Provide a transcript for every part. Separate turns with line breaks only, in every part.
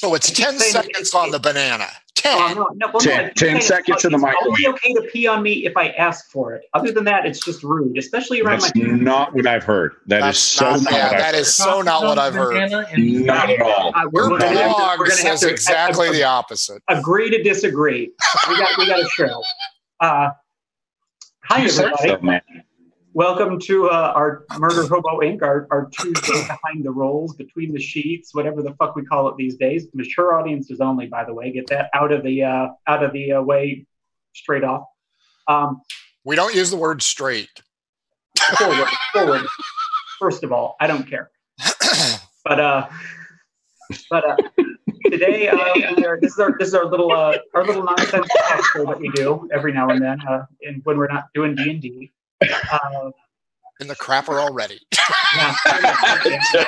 So it's 10 seconds on the banana. 10.
Oh, no, no, well,
10
no,
10 seconds in the
it's
microwave.
Only okay to pee on me if I ask for it. Other than that, it's just rude, especially around
That's
my.
not what I've heard. That is
That's
so
not,
not
yeah,
what I've
that is so not what I've heard.
Not at all.
Uh, we're,
Your
we're gonna have to-
blog
we're
says
to-
exactly
uh,
the opposite.
agree to disagree. We got we got a show. Uh, hi
You said
everybody.
so, man.
Welcome to uh, our Murder Hobo Inc. Our, our Tuesday behind the rolls, between the sheets, whatever the fuck we call it these days. Mature audiences only, by the way. Get that out of the uh, out of the uh, way straight off. Um,
We don't use the word straight.
forward, forward. First of all, I don't care. But uh, but uh, today uh, are, this is our this is our little uh, our little nonsense that we do every now and then, uh, and when we're not doing D and D. Uh,
In the crapper already.
yeah. I said,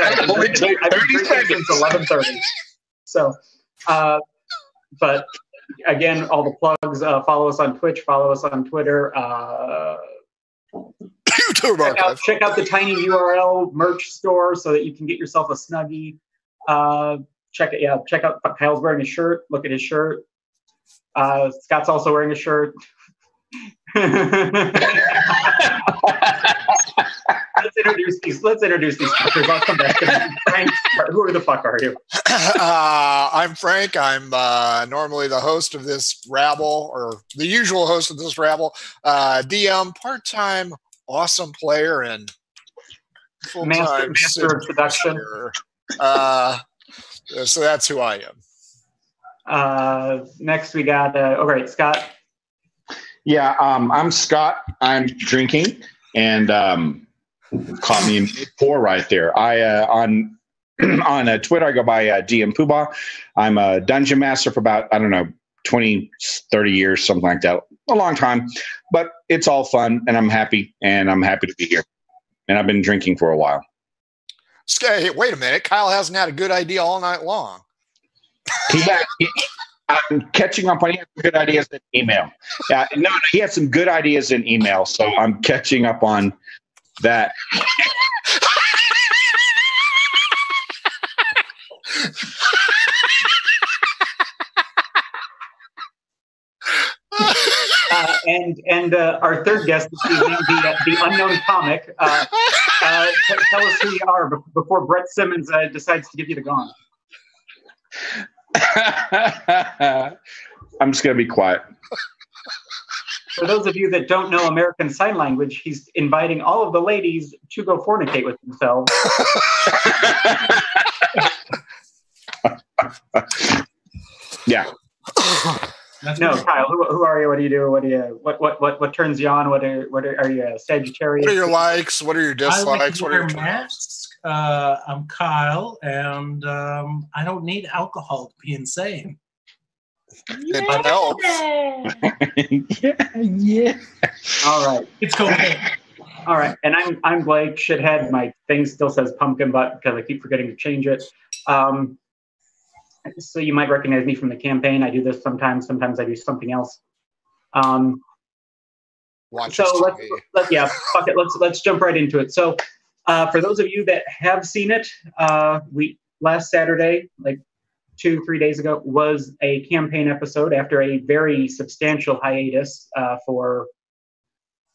I've
Only
drinking- I've been
30 seconds.
since eleven thirty. So, uh, but again, all the plugs. Uh, follow us on Twitch. Follow us on Twitter. Uh,
YouTube
check out, check out the tiny URL merch store so that you can get yourself a snuggie. Uh, check it, yeah. Check out Kyle's wearing a shirt. Look at his shirt. Uh, Scott's also wearing a shirt. Let's introduce these. Let's introduce these fuckers. I'll come back. Frank, who the fuck are you?
Uh, I'm Frank. I'm uh, normally the host of this rabble, or the usual host of this rabble. Uh, DM, part-time, awesome player, and full-time
Master, master of
singer. Uh, so that's who I am.
Uh, next we got. Uh, all right, Scott.
Yeah, um, I'm Scott. I'm drinking, and um, caught me in four right there. I uh, on on uh, Twitter I go by uh, DM Poobah. I'm a dungeon master for about I don't know 20, 30 years, something like that. A long time, but it's all fun, and I'm happy, and I'm happy to be here. And I've been drinking for a while.
Hey, wait a minute. Kyle hasn't had a good idea all night long.
He had, he, I'm catching up on he had some good ideas in email. Yeah, no, no, he had some good ideas in email, so I'm catching up on that.
Uh, and and uh, our third guest this evening, the, uh, the unknown comic. Uh, uh, t- tell us who you are before Brett Simmons uh, decides to give you the gong.
I'm just gonna be quiet.
For those of you that don't know American Sign Language, he's inviting all of the ladies to go fornicate with themselves.
Yeah,
No, Kyle, who, who are you? What do you do? What do you? What what what, what turns you on? What are what are, are you a Sagittarius?
What are your likes? What are your
I like
dislikes?
to
What are your
masks. Uh, I'm Kyle, and um, I don't need alcohol to be insane.
It helps.
yeah, yeah.
All right,
It's cocaine.
all right. And I'm I'm Blake Shithead. My thing still says pumpkin butt because I keep forgetting to change it. Um, so you might recognize me from the campaign. I do this sometimes. Sometimes I do something else. Um,
Watch
so
us
let's yeah fuck it let's let's jump right into it so uh, for those of you that have seen it uh, we last saturday like two three days ago was a campaign episode after a very substantial hiatus uh, for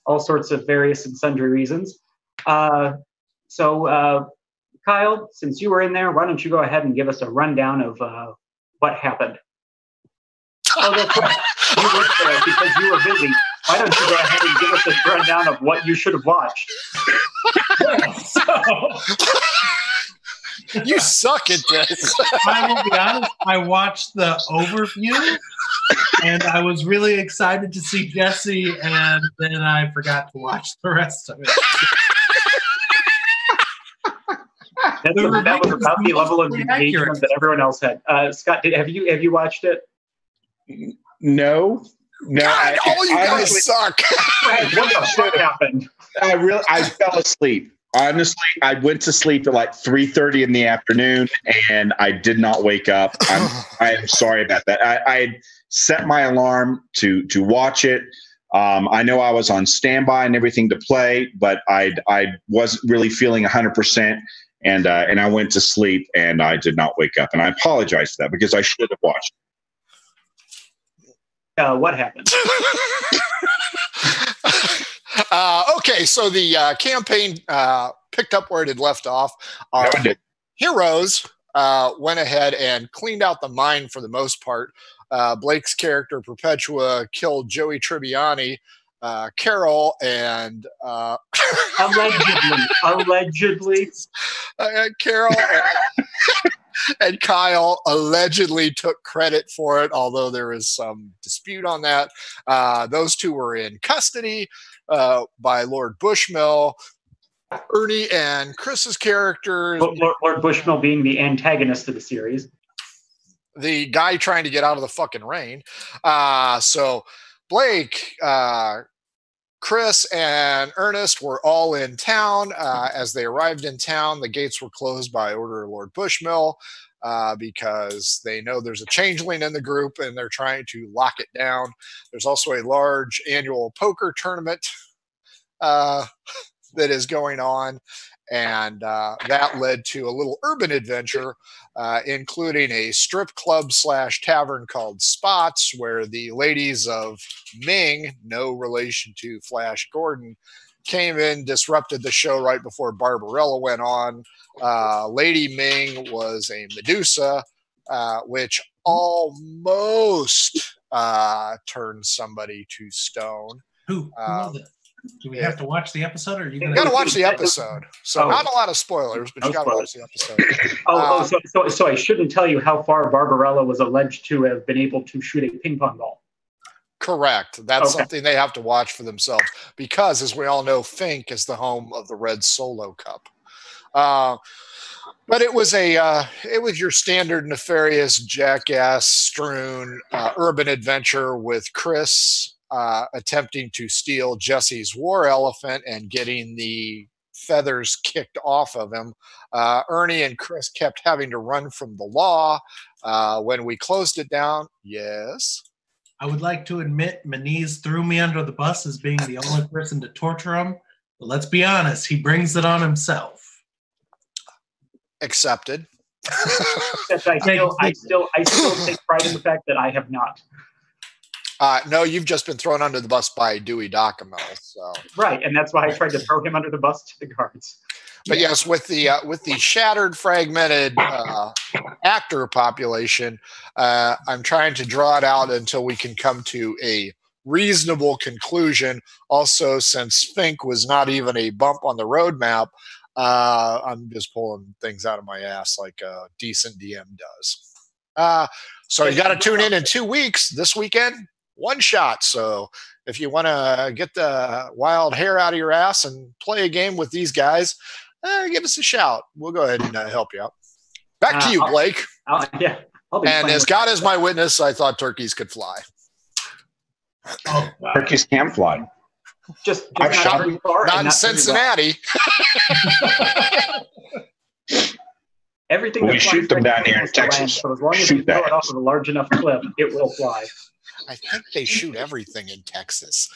all sorts of various and sundry reasons. Uh, so uh, kyle since you were in there why don't you go ahead and give us a rundown of uh, what happened? Oh that's right you weren't there because you were busy. Why don't you go ahead and give us a rundown of what you should have watched?
So,
You suck at this.
I will be honest. I watched the overview, and I was really excited to see Jesse, and then I forgot to watch the rest of it.
That's
The
a, that was about the level of
mostly
engagement
accurate.
that everyone else had. Uh, Scott, did, have you have you watched it?
No, no.
God,
I,
all you
I
guys
honestly-
suck.
What the fuck happened?
I really, I fell asleep. Honestly, I went to sleep at like three thirty in the afternoon, and I did not wake up. I'm, I am sorry about that. I, I set my alarm to to watch it. Um, I know I was on standby and everything to play, but I I wasn't really feeling hundred percent. and uh, and I went to sleep and I did not wake up, and I apologize for that because I should have watched.
Uh, what happened?
uh, okay, so the uh, campaign uh, picked up where it had left off. Our
No, it
heroes uh, went ahead and cleaned out the mine for the most part. Uh, Blake's character Perpetua killed Joey Tribbiani, uh, Carol, and uh,
allegedly, allegedly.
uh, Carol and, and Kyle allegedly took credit for it, although there is some dispute on that. Uh, those two were in custody uh, by Lord Bushmill. Ernie and Chris's characters,
Lord, Lord Bushmill being the antagonist of the series.
the guy trying to get out of the fucking rain. Uh, so Blake, uh, Chris, and Ernest were all in town. Uh, as they arrived in town, the gates were closed by order of Lord Bushmill uh, because they know there's a changeling in the group and they're trying to lock it down. There's also a large annual poker tournament uh, that is going on. And uh, that led to a little urban adventure uh, including a strip club slash tavern called Spots, where the ladies of Ming, no relation to Flash Gordon, came in, disrupted the show right before Barbarella went on. Uh, Lady Ming was a Medusa, uh, which almost uh, turned somebody to stone.
Who, who
Um.
Do we have to watch the episode, or are you
You
gonna?
got to watch the episode. So,
Oh.
not a lot of spoilers, but you got to watch the episode.
Oh,
Uh,
oh so, so, so I shouldn't tell you how far Barbarella was alleged to have been able to shoot a ping pong ball.
Correct. That's
Okay.
something they have to watch for themselves because, as we all know, Fink is the home of the Red Solo Cup. Uh, but it was a uh, it was your standard nefarious jackass strewn uh, urban adventure with Chris uh, attempting to steal Jesse's war elephant and getting the feathers kicked off of him. Uh, Ernie and Chris kept having to run from the law. Uh, when we closed it down, yes.
I would like to admit Maniz threw me under the bus as being the only person to torture him. But let's be honest, he brings it on himself.
accepted.
Except I still, I still, I still take pride in the fact that I have not.
uh, no, you've just been thrown under the bus by Dewey Docomo. So,
Right, and that's why I tried to throw him under the bus to the guards.
But yes, with the uh, with the shattered, fragmented uh, actor population, uh, I'm trying to draw it out until we can come to a reasonable conclusion. Also, since Fink was not even a bump on the roadmap, uh, I'm just pulling things out of my ass like a decent DM does. Uh, so you got to tune in in two weeks this weekend, one shot. So if you want to get the wild hair out of your ass and play a game with these guys, uh, give us a shout. We'll go ahead and uh, help you out. Back to
Uh,
you,
I'll-
Blake.
I'll, yeah, I'll be
And as God is my witness, I thought turkeys could fly.
Oh, wow.
Turkeys can fly.
just, just
I've
not
shot-
very far
Not in
very.
Cincinnati.
Everything
We shoot them down here in
close to land,
Texas.
So as long as
Shoot
you throw
that.
it off of a large enough cliff, it will fly.
I think they shoot everything in Texas.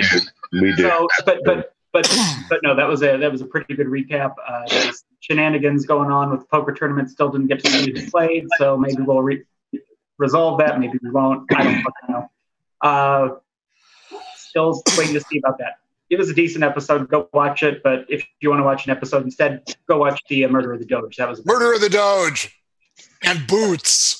We do. We do.
So, but but but but no, that was a that was a pretty good recap. Uh, there's shenanigans going on with the poker tournament. Still didn't get to see who played, so maybe we'll re- resolve that. Maybe we won't. I don't fucking know. Uh, still waiting to see about that. It was a decent episode. Go watch it. But if you want to watch an episode instead, go watch the uh, Murder of the Doge. That was
Murder of the Doge and Boots.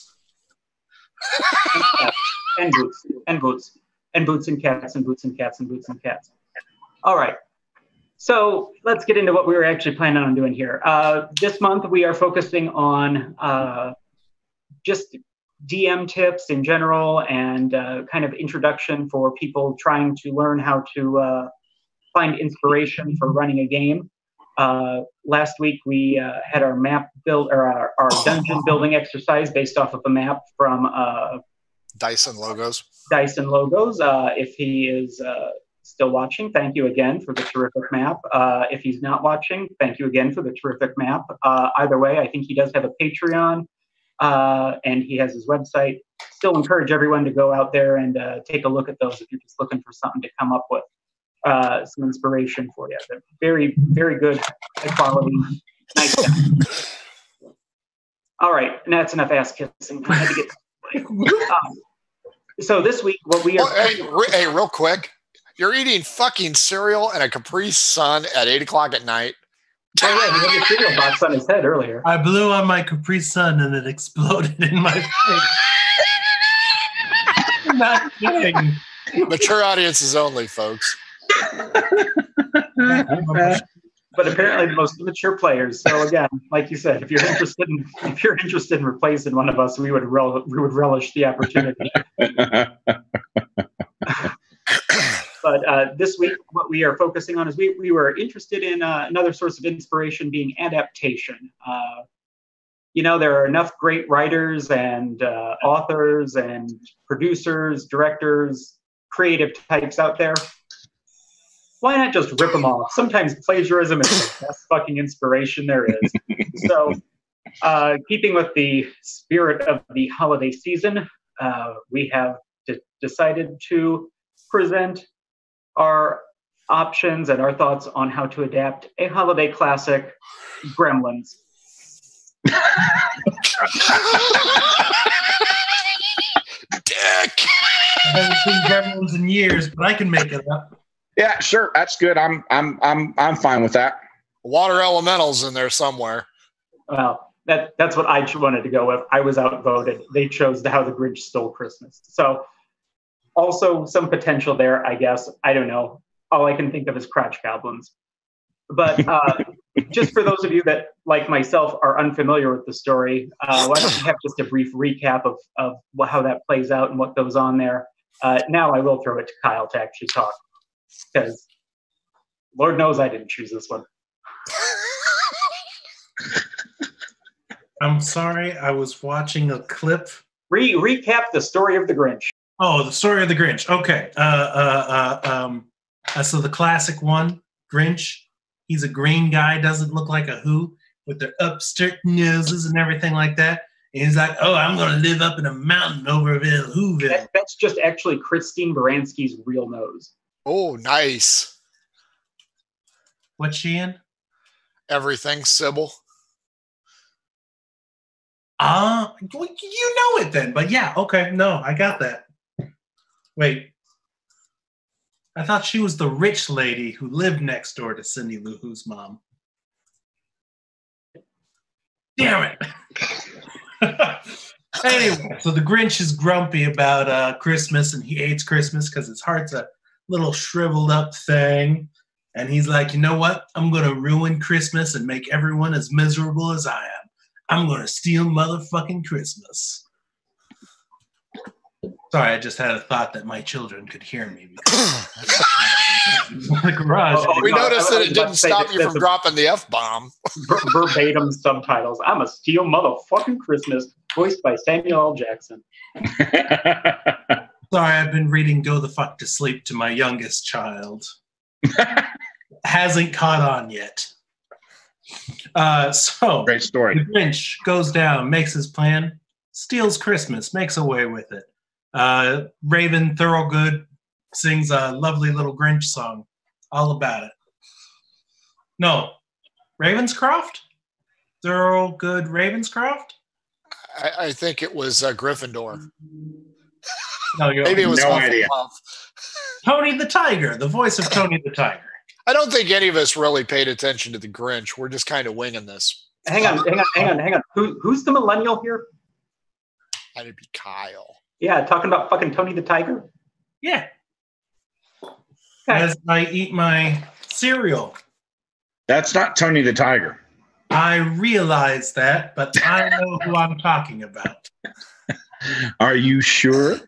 and boots and boots and boots and cats and boots and cats and boots and cats. All right. So let's get into what we were actually planning on doing here. Uh, this month we are focusing on uh, just DM tips in general and uh, kind of introduction for people trying to learn how to uh, find inspiration for running a game. Uh, last week we uh, had our map build or our, our dungeon building exercise based off of a map from uh,
Dyson logos.
Dyson logos. Uh, if he is uh, still watching, thank you again for the terrific map. Uh, if he's not watching, thank you again for the terrific map. Uh, either way, I think he does have a Patreon uh, and he has his website. Still encourage everyone to go out there and uh, take a look at those if you're just looking for something to come up with uh, some inspiration for you. They're very, very good, high quality Nice. All right, and that's enough ass kissing. I had to get. Um, so this week, what we are.
Well, hey, re- hey, real quick. You're eating fucking cereal and a Capri Sun at eight o'clock at night.
Oh yeah, he had a cereal box on his head earlier.
I blew on my Capri Sun and it exploded in my face. Not kidding.
Mature audiences only, folks.
But apparently, the most immature players. So again, like you said, if you're interested in if you're interested in replacing one of us, we would rel- we would relish the opportunity. But uh, this week, what we are focusing on is we, we were interested in uh, another source of inspiration being adaptation. Uh, you know, there are enough great writers and uh, authors and producers, directors, creative types out there. Why not just rip them off? Sometimes plagiarism is the best fucking inspiration there is. so, uh, keeping with the spirit of the holiday season, uh, we have de- decided to present our options and our thoughts on how to adapt a holiday classic, Gremlins.
Dick.
I haven't seen Gremlins in years, but I can make it up.
yeah, sure. That's good. I'm I'm I'm I'm fine with that.
Water elementals in there somewhere.
Well, that that's what I wanted to go with. I was outvoted. They chose How the Grinch Stole Christmas. So, also some potential there, I guess. I don't know. All I can think of is crotch goblins. But uh, just for those of you that, like myself, are unfamiliar with the story, uh, why don't we have just a brief recap of, of how that plays out and what goes on there? Uh, now I will throw it to Kyle to actually talk because Lord knows I didn't choose this one.
I'm sorry, I was watching a clip.
Re- recap the story of the Grinch.
Oh, the story of the Grinch. Okay. Uh, uh, uh, um, uh, so the classic one, Grinch. He's a green guy, doesn't look like a who, with their upstart noses and everything like that. And he's like, "Oh, I'm gonna live up in a mountain over in Whoville."
That, that's just actually Christine Baranski's real nose.
Oh, nice.
What's she in?
Everything, Cybill.
Ah, well, you know it then. But yeah, okay, no, I got that. Wait, I thought she was the rich lady who lived next door to Cindy Lou Who's mom. Damn it. anyway, so the Grinch is grumpy about uh, Christmas and he hates Christmas because his heart's a little shriveled up thing. And he's like, you know what? I'm going to ruin Christmas and make everyone as miserable as I am. I'm going to steal motherfucking Christmas. Sorry, I just had a thought that my children could hear me. Because the garage.
Oh,
We noticed
I- I
that it didn't stop you from dropping the F bomb.
verbatim subtitles. I'm a steel motherfucking Christmas, voiced by Samuel L. Jackson.
Sorry, I've been reading Go the Fuck to Sleep to my youngest child. Hasn't caught on yet. Uh, so
Great story.
the
story.
Grinch goes down, makes his plan, steals Christmas, makes away with it. Uh, Raven Thorogood sings a lovely little Grinch song all about it. No, Ravenscroft? Thorogood Ravenscroft?
I, I think it was uh, Gryffindor.
No, you're
Maybe it was
No idea.
Tony the Tiger, the voice of Tony the Tiger.
I don't think any of us really paid attention to the Grinch. We're just kind of winging this.
Hang on, hang on, hang on, hang on. Who, who's the millennial here?
That'd be Kyle.
Yeah, talking about fucking Tony the Tiger.
Yeah.
Okay.
As I eat my cereal.
That's not Tony the Tiger.
I realize that, but I know who I'm talking about.
Are you sure?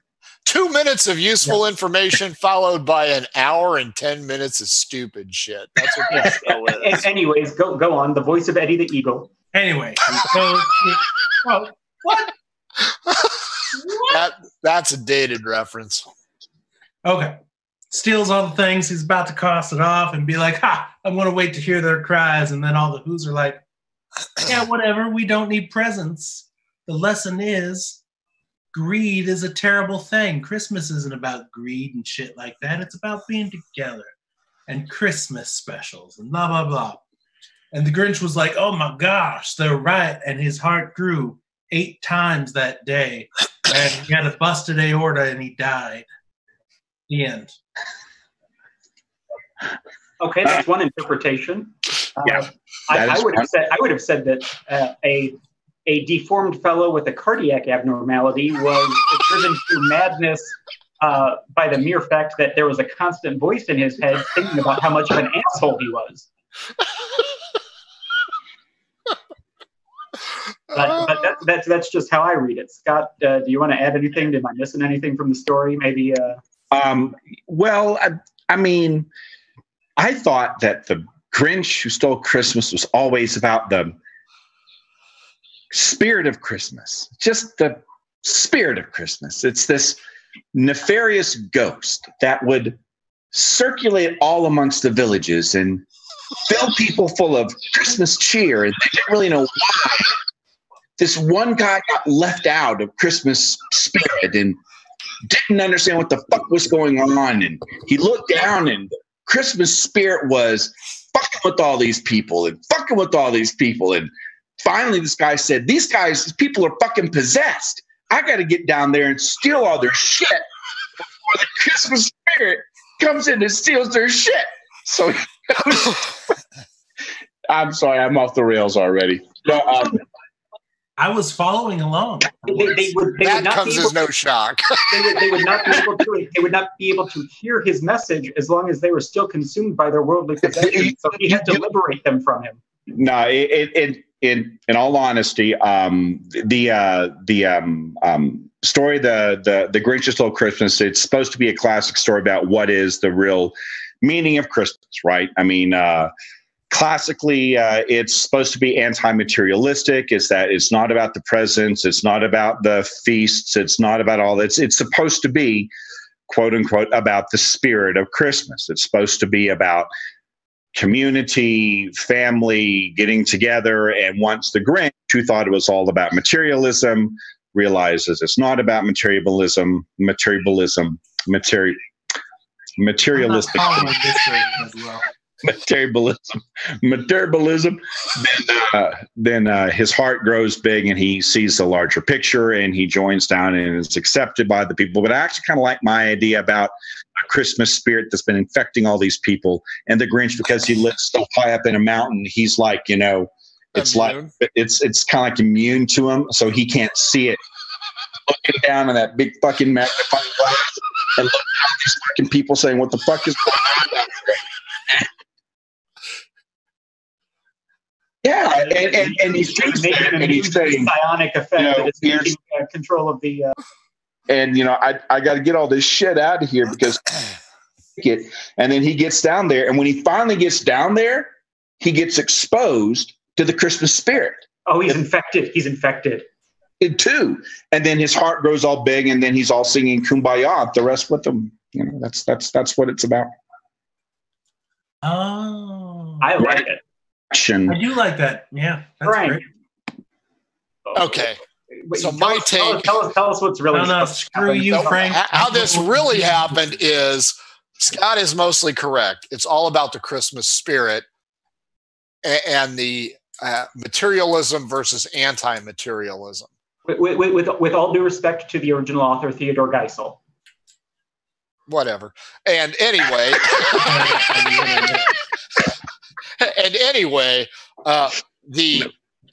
Two minutes of useful information followed by an hour and 10 minutes of stupid shit. That's what this show is.
anyways, go go on. The voice of Eddie the Eagle.
Anyway, he goes to- oh, what?
That, that's a dated reference.
Okay. Steals all the things. He's about to cost it off and be like, ha, I'm going to wait to hear their cries. And then all the Who's are like, yeah, whatever. We don't need presents. The lesson is greed is a terrible thing. Christmas isn't about greed and shit like that. It's about being together and Christmas specials and blah, blah, blah. And the Grinch was like, "Oh my gosh, they're right," and his heart grew eight times that day, and he had a busted aorta, and he died. The end.
Okay, that's one interpretation. Uh,
Yeah,
I, I would have said I would have said that uh, a a deformed fellow with a cardiac abnormality was driven to madness uh, by the mere fact that there was a constant voice in his head thinking about how much of an asshole he was. But, but that, that's that's just how I read it. Scott, uh, do you want to add anything? Am I missing anything from the story? Maybe. Uh,
Um, well, I, I mean, I thought that the Grinch who stole Christmas was always about the spirit of Christmas, just the spirit of Christmas. It's this nefarious ghost that would circulate all amongst the villages and fill people full of Christmas cheer. And they didn't really know why. This one guy got left out of Christmas spirit and didn't understand what the fuck was going on. And he looked down, and Christmas spirit was fucking with all these people and fucking with all these people. And finally, this guy said, These guys, these people are fucking possessed. I got to get down there and steal all their shit before the Christmas spirit comes in and steals their shit. So I'm sorry, I'm off the rails already. No, um,
I was following along.
they, they would, they would
that
not
comes
be able,
as no shock.
they would, they would not be able to they would not be able to hear his message as long as they were still consumed by their worldly possessions. So he had to liberate them from him.
no, it, it, it, in in all honesty, um, the uh, the um, um, story, the the the Grinch Stole Christmas, it's supposed to be a classic story about what is the real meaning of Christmas, right? I mean, uh, classically, uh, it's supposed to be anti-materialistic. Is that it's not about the presents, it's not about the feasts, it's not about all that. It's supposed to be quote unquote about the spirit of Christmas. It's supposed to be about community, family getting together. And once the Grinch, who thought it was all about materialism, realizes it's not about materialism, materialism, materi- materialistic,
I'm not following this version as well.
materialism, materialism. Then, uh, then uh, his heart grows big and he sees the larger picture and he joins down and is accepted by the people. But I actually kind of like my idea about a Christmas spirit that's been infecting all these people. And the Grinch, because he lives so high up in a mountain, he's like, you know, it's
Immune.
like it's it's kind of like immune to him, so he can't see it. Looking down on that big fucking magnifying glass and looking at these fucking people saying, "What the fuck is going on down there?" Yeah, and, and, and he thinks
Making
that,
an
and he's
immune
saying,
psionic effect
you know,
that is
here's-
taking uh, control of the. Uh,
and you know, I I got to get all this shit out of here because it. And then he gets down there, and when he finally gets down there, he gets exposed to the Christmas spirit.
oh, he's infected. He's infected.
it too. And then his heart grows all big, and then he's all singing "Kumbaya." The rest with him. You know, that's that's that's what it's about.
Oh,
I like it.
Action.
I do like that. Yeah, that's
Frank.
great.
Okay.
Wait,
So my
us- tell us-
take-
Tell us, tell us what's really.
No, no,
supposed to
screw
happen.
you,
So,
Frank.
How this really happened is Scott is mostly correct. It's all about the Christmas spirit and the uh, materialism versus anti-materialism.
With, with, with, with all due respect to the original author Theodore Geisel.
Whatever. And anyway, and anyway, uh, the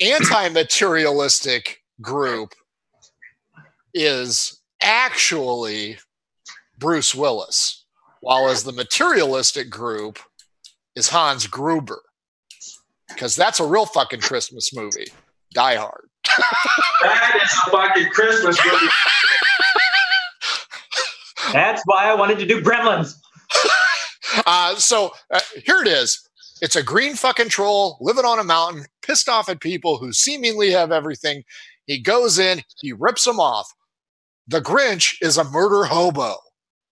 anti-materialistic group is actually Bruce Willis, while as the materialistic group is Hans Gruber, because that's a real fucking Christmas movie. Die Hard.
That is a fucking Christmas movie.
That's why I wanted to do Gremlins.
Uh, so uh, here it is. It's a green fucking troll living on a mountain, pissed off at people who seemingly have everything. He goes in, he rips them off. The Grinch is a murder hobo.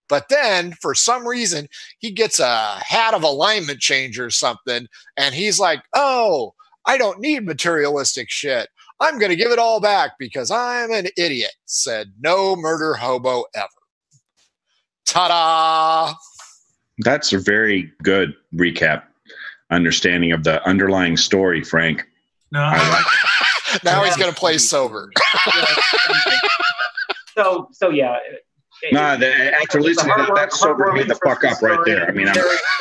But then, for some reason, he gets a hat of alignment change or something, and he's like, oh, I don't need materialistic shit. I'm going to give it all back because I'm an idiot, said no murder hobo ever. Ta da!
That's a very good recap. Understanding of the underlying story, Frank.
No,
like
now he's going to play sober.
so so yeah.
No, the, after listening to that, that sobered me the fuck up right there. I mean, I'm,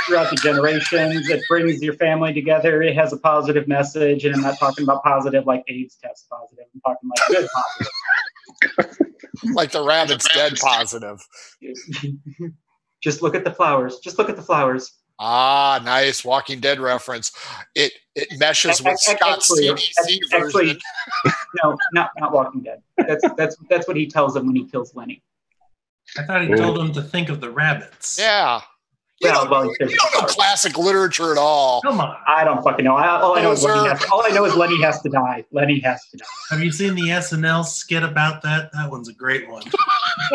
throughout the generations, it brings your family together. It has a positive message, and I'm not talking about positive like AIDS test positive. I'm talking like good positive.
like the rabbit's dead positive.
Just look at the flowers. Just look at the flowers.
Ah, nice Walking Dead reference. It it meshes with Scott's
Actually-
CDC
actually-
version.
No, not not Walking Dead. That's that's that's what he tells them when he kills Lenny.
I thought he told him to think of the rabbits.
Yeah. You,
Well,
don't,
well,
you don't know classic literature at all.
Come on.
I don't fucking know. I, all I know is Lenny has, all I know is Lenny has to die. Lenny has to die.
Have you seen the SNL skit about that? That one's a great one.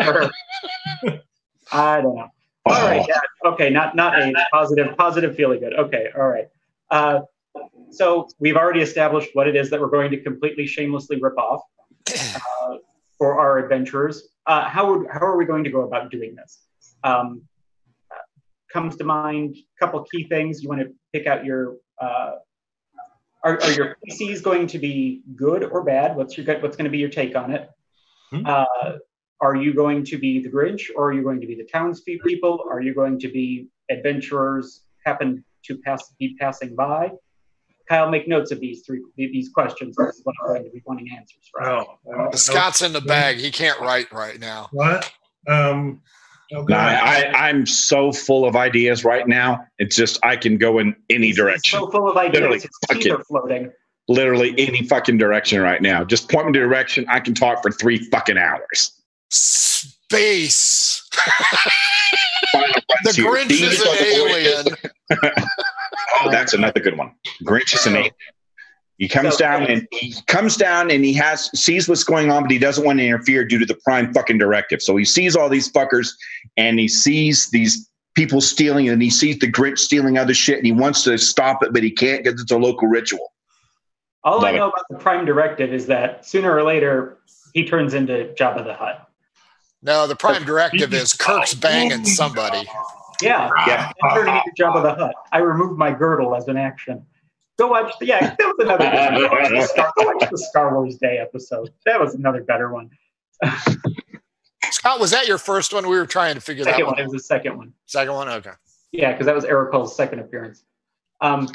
I don't know. All right. Yeah. Okay. Not not a positive positive feeling good. Okay. All right. Uh, so we've already established what it is that we're going to completely shamelessly rip off uh, for our adventurers. Uh, how would how are we going to go about doing this? Um, uh, comes to mind a couple key things. You want to pick out your. Uh, are, are your PCs going to be good or bad? What's your what's going to be your take on it?
Hmm.
Are you going to be the Grinch or are you going to be the townspeople? Are you going to be adventurers happen to pass be passing by? Kyle, make notes of these three these questions. This is what I'm going to be wanting answers from.
Oh, uh,
Scott's in the bag. He can't write right now.
What? Um, okay.
No, I, I, I'm so full of ideas right now. It's just I can go in any
He's
direction,
So full of ideas,
Literally,
his
fuck
teeth are floating.
literally any fucking direction right now. Just point me to direction. I can talk for three fucking hours.
Space. The
frontier.
Grinch
These
is
are
an alien.
Oh, that's another good one. Grinch is an alien. He comes
So-
down and he comes down and he has sees what's going on, but he doesn't want to interfere due to the prime fucking directive. So he sees all these fuckers and he sees these people stealing and he sees the Grinch stealing other shit and he wants to stop it, but he can't because it's a local ritual.
All I
Love it.
know about the Prime Directive is that sooner or later he turns into Jabba the Hutt.
No, the prime directive is Kirk's banging somebody.
Yeah,
Yeah.
I'm turning into Jabba the Hutt. I removed my girdle as an action. Go watch. The, yeah, that was another. Go watch the Star, go watch the Star Wars Day episode. That was another better one.
Scott, was that your first one? We were trying to figure that
Second
one.
one. It was the second one.
Second one. Okay.
Yeah, because that was Eric Cole's second appearance. Um,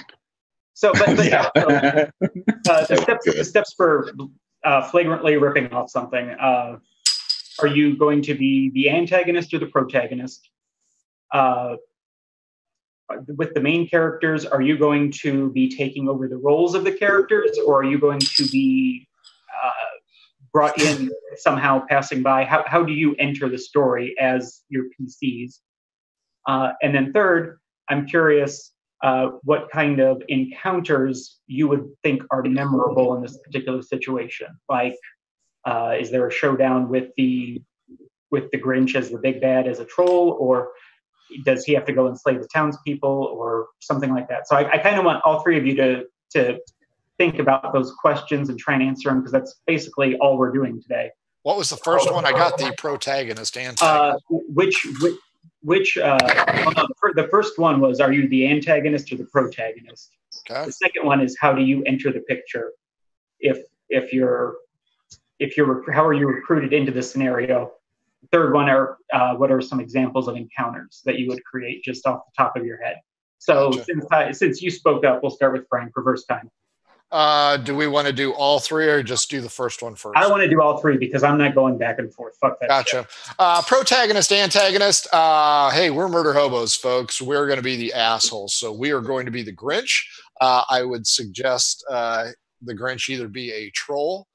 so, but, but yeah. so, uh, the steps, the steps for uh, flagrantly ripping off something. Uh, are you going to be the antagonist or the protagonist? Uh, with the main characters, are you going to be taking over the roles of the characters, or are you going to be uh, brought in somehow passing by? How, how do you enter the story as your PCs? Uh, and then third, I'm curious uh, what kind of encounters you would think are memorable in this particular situation. Like, uh, is there a showdown with the with the Grinch as the big bad as a troll, or does he have to go and slay the townspeople, or something like that? So I, I kind of want all three of you to to think about those questions and try and answer them because that's basically all we're doing today.
What was the first one? I got the protagonist antagonist.
Uh, which which which uh, the first one was are you the antagonist or the protagonist?
okay.
The second one is how do you enter the picture? If if you're if you're how are you recruited into the scenario? Third one are uh, what are some examples of encounters that you would create just off the top of your head? So
Gotcha.
since I, since you spoke up, we'll start with Frank reverse time.
Uh, do we want to do all three or just do the first one first?
I want to do all three because I'm not going back and forth. Fuck that. shit.
Gotcha. Uh, protagonist, antagonist. Uh, hey, we're murder hobos, folks. We're going to be the assholes. So we are going to be the Grinch. Uh, I would suggest uh, the Grinch either be a troll,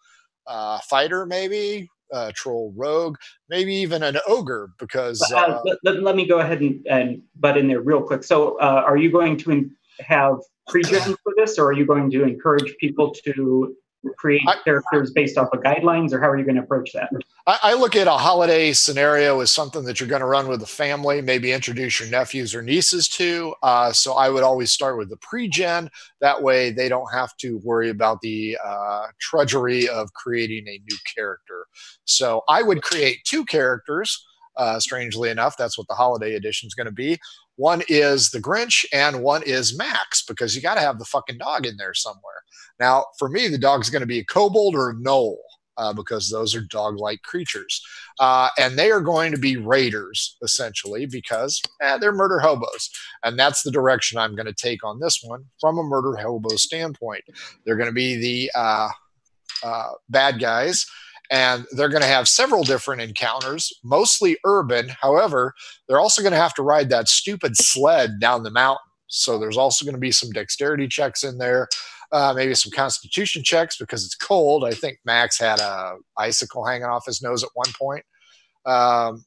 uh, fighter, maybe a troll rogue, maybe even an ogre, because
Uh,
uh,
let, let, let me go ahead and, and butt in there real quick. So, uh, are you going to have pre-gen for this, or are you going to encourage people to create
I-
characters based off of guidelines, or how are you going to approach that?
I, I look at a holiday scenario as something that you're going to run with the family, maybe introduce your nephews or nieces to. Uh, so I would always start with the pre-gen. That way, they don't have to worry about the uh, trudgery of creating a new character. So I would create two characters. Uh, strangely enough, that's what the holiday edition is going to be. One is the Grinch, and one is Max because you got to have the fucking dog in there somewhere. Now, for me, the dog's going to be a kobold or a gnoll uh, because those are dog like creatures. Uh, and they are going to be raiders, essentially, because eh, they're murder hobos. And that's the direction I'm going to take on this one from a murder hobo standpoint. They're going to be the uh, uh, bad guys. And they're going to have several different encounters, mostly urban. However, they're also going to have to ride that stupid sled down the mountain. So there's also going to be some dexterity checks in there uh, maybe some constitution checks because it's cold. I think Max had a icicle hanging off his nose at one point. Um,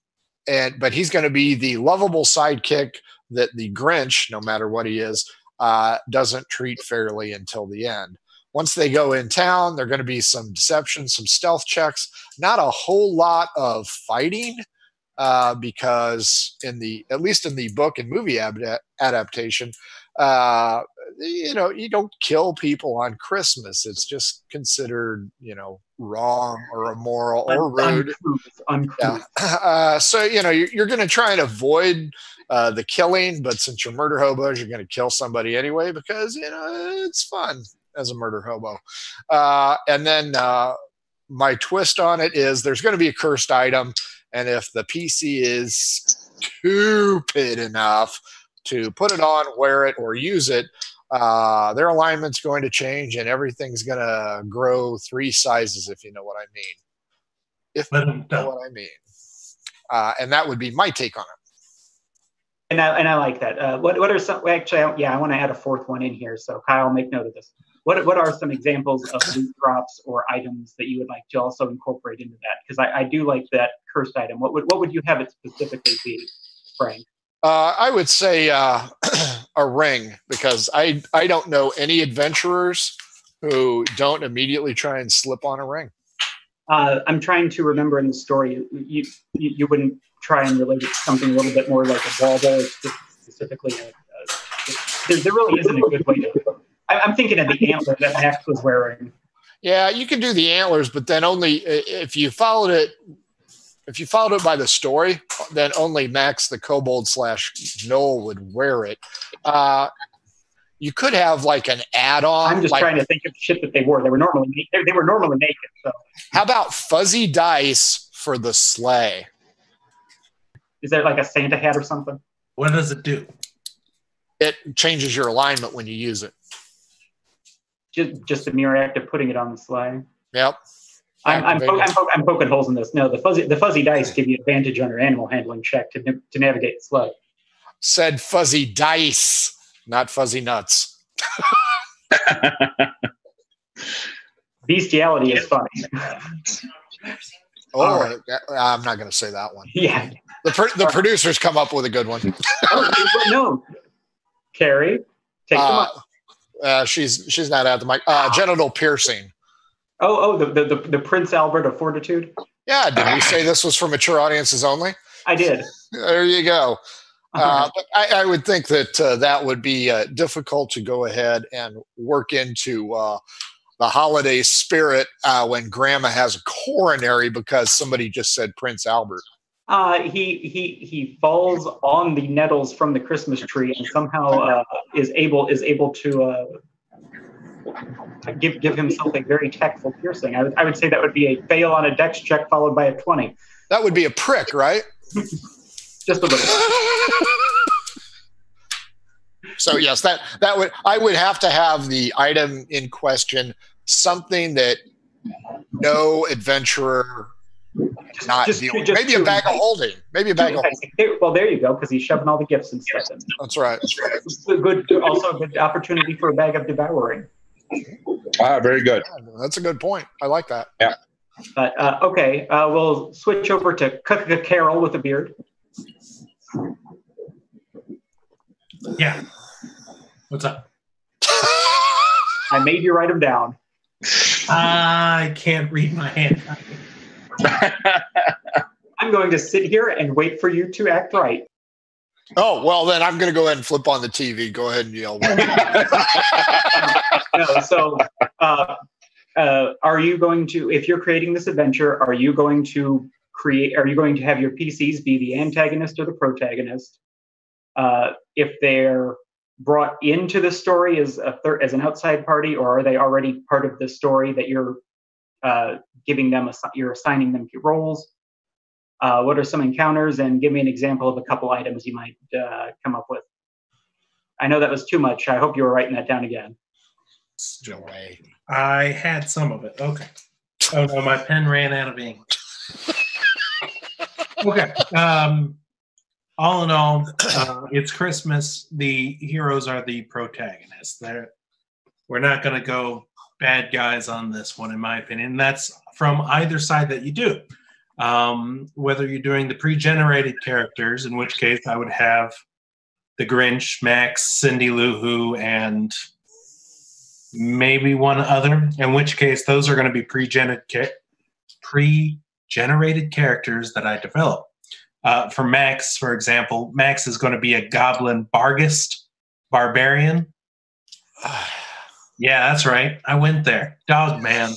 and but he's going to be the lovable sidekick that the Grinch, no matter what he is, uh, doesn't treat fairly until the end. Once they go in town, there are going to be some deception, some stealth checks, not a whole lot of fighting. Uh, because in the at least in the book and movie ab- adaptation, uh, you know, you don't kill people on Christmas. It's just considered, you know, wrong or immoral or rude. Uncouth, uncouth. Yeah. Uh, so, you know, you're, you're going to try and avoid uh, the killing, but since you're murder hobos, you're going to kill somebody anyway because, you know, it's fun as a murder hobo. Uh, and then uh, my twist on it is there's going to be a cursed item. And if the PC is stupid enough to put it on, wear it, or use it, uh, their alignment's going to change and everything's going to grow three sizes, if you know what I mean. If you know what I mean. Uh, and that would be my take on it.
And I, and I like that. Uh, what, what are some, actually, I, yeah, I want to add a fourth one in here. So Kyle, make note of this. What, what are some examples of loot drops or items that you would like to also incorporate into that? Because I, I do like that cursed item. What would, what would you have it specifically be, Frank?
Uh, I would say uh, a ring because I I don't know any adventurers who don't immediately try and slip on a ring.
Uh, I'm trying to remember in the story you, you, you wouldn't try and relate it to something a little bit more like a ball ball. specifically. A, a, there, there, really isn't a good way to. I, I'm thinking of the antler that Max was wearing.
Yeah, you can do the antlers, but then only if you followed it if you followed it by the story, then only Max the Kobold slash Gnoll would wear it. Uh, you could have like an add-on.
I'm just
like,
trying to think of shit that they wore. They were normally they, they were normally naked. So
how about fuzzy dice for the sleigh?
Is there like a Santa hat or something?
What does it do?
It changes your alignment when you use it.
Just just the mere act of putting it on the sleigh.
Yep.
I'm, I'm, po- I'm, po- I'm, poking holes in this. No, the fuzzy the fuzzy dice give you advantage on your animal handling check to, to navigate the sled.
Said fuzzy dice, not fuzzy nuts.
Bestiality is funny.
Oh, right. I'm not going to say that one.
Yeah.
The, pro- the producers come up with a good one.
oh, no. Carrie, take uh,
uh, she's she's not at the mic. Uh, genital piercing.
Oh, oh, the, the, the, Prince Albert of Fortitude?
Yeah, did we say this was for mature audiences only?
I did.
There you go. Uh, but I, I, would think that uh, that would be uh, difficult to go ahead and work into uh, the holiday spirit uh, when Grandma has a coronary because somebody just said Prince Albert.
Uh, he he he falls on the nettles from the Christmas tree and somehow is able is able to give give himself a very tactful piercing. I would, I would say that would be a fail on a dex check followed by a 20.
That would be a prick, right?
Just a little.
so yes, that that would I would have to have the item in question something that no adventurer not just, deal just maybe a bag of holding maybe a bag of holding.
well there you go because he's shoving all the gifts and stuff in
that's right,
that's right. good also a good opportunity for a bag of devouring
Ah, very good.
That's a good point. I like that.
Yeah.
But uh, okay, uh, we'll switch over to Kaka Carol with a beard.
Yeah. What's up?
I made you write them down.
I can't read my hand.
I'm going to sit here and wait for you to act right.
Oh well, then I'm going to go ahead and flip on the TV. Go ahead and yell.
no, so, uh, uh, are you going to, if you're creating this adventure, are you going to create? Are you going to have your PCs be the antagonist or the protagonist? Uh, if they're brought into the story as a thir- as an outside party, or are they already part of the story that you're uh, giving them? A, you're assigning them roles. Uh, what are some encounters? And give me an example of a couple items you might uh, come up with. I know that was too much. I hope you were writing that down again.
Joy.
I had some of it. Okay. Oh no, my pen ran out of ink. Okay. Um, all in all, uh, it's Christmas. The heroes are the protagonists. They're, we're not going to go bad guys on this one, in my opinion. That's from either side that you do. Um, whether you're doing the pre-generated characters, in which case I would have the Grinch, Max, Cindy Lou Who, and maybe one other. In which case, those are going to be pre-generated pre-generated characters that I develop. Uh, for Max, for example, Max is going to be a goblin barghest barbarian. yeah, that's right. I went there. Dog man.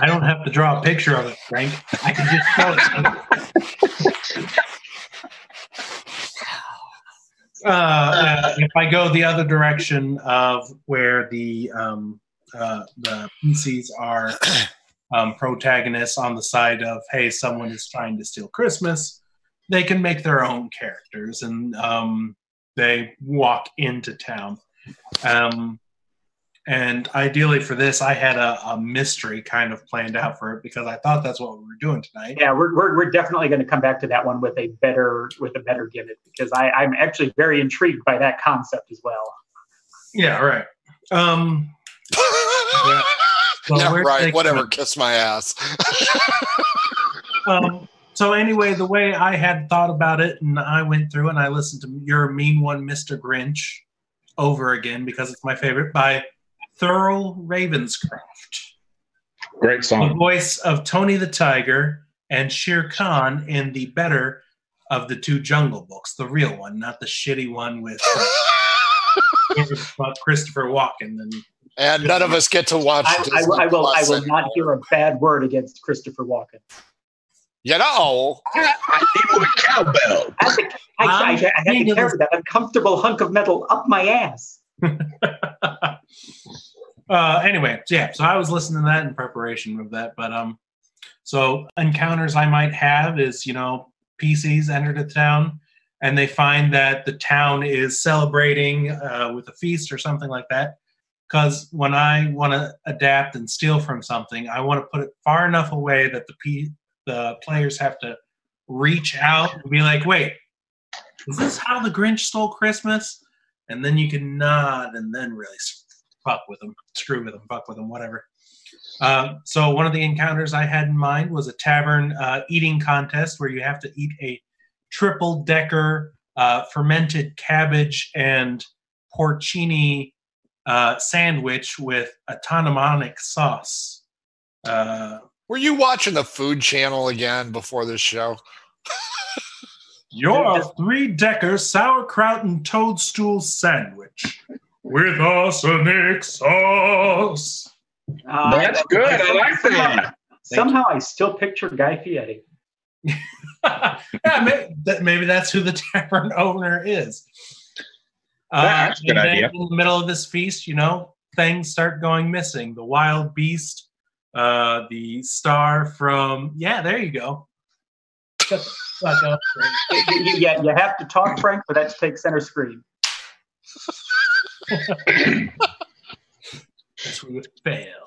I don't have to draw a picture of it, Frank. I can just show it. Uh, uh, if I go the other direction of where the um, uh, the PCs are um, protagonists on the side of hey, someone is trying to steal Christmas, they can make their own characters and um, they walk into town. Um, and ideally for this, I had a, a, mystery kind of planned out for it because I thought that's what we were doing tonight.
Yeah, we're, we're, we're definitely going to come back to that one with a better with a better gimmick because I, I'm actually very intrigued by that concept as well.
Yeah, right. Um,
yeah, yeah right. Whatever. Kiss my ass.
um, so anyway, the way I had thought about it, and I went through and I listened to your mean one, Mr. Grinch, over again because it's my favorite by Thurl Ravenscroft.
Great song.
The voice of Tony the Tiger and Shere Khan in the better of the two Jungle Books, the real one, not the shitty one with uh, Christopher Walken. And,
and none of us get to watch.
I, I, I will. I will not hear a bad word against Christopher Walken.
You know,
I, I need a cowbell.
I, I, I, I had to carry that uncomfortable hunk of metal up my ass.
uh, anyway, yeah, so I was listening to that in preparation of that. But um, so encounters I might have is you know PCs enter the town and they find that the town is celebrating uh, with a feast or something like that. Because when I want to adapt and steal from something, I want to put it far enough away that the P- the players have to reach out and be like, "Wait, is this how the Grinch stole Christmas?" And then you can nod and then really fuck with them, screw with them, fuck with them, whatever. Uh, so one of the encounters I had in mind was a tavern uh, eating contest where you have to eat a triple decker uh, fermented cabbage and porcini uh, sandwich with a Tonomonic sauce. Uh,
Were you watching the Food Channel again before this show?
Your three decker sauerkraut and toadstool sandwich with arsenic sauce.
Uh, That's good. I like that.
Somehow I still picture Guy Fieri.
yeah, maybe, maybe, that's who the tavern owner is.
Uh, that's a good idea.
In the middle of this feast, you know, things start going missing. The wild beast, uh, the star from yeah, there you go.
Shut the fuck up, yeah, you have to talk, Frank, but that's take center screen.
Would fail.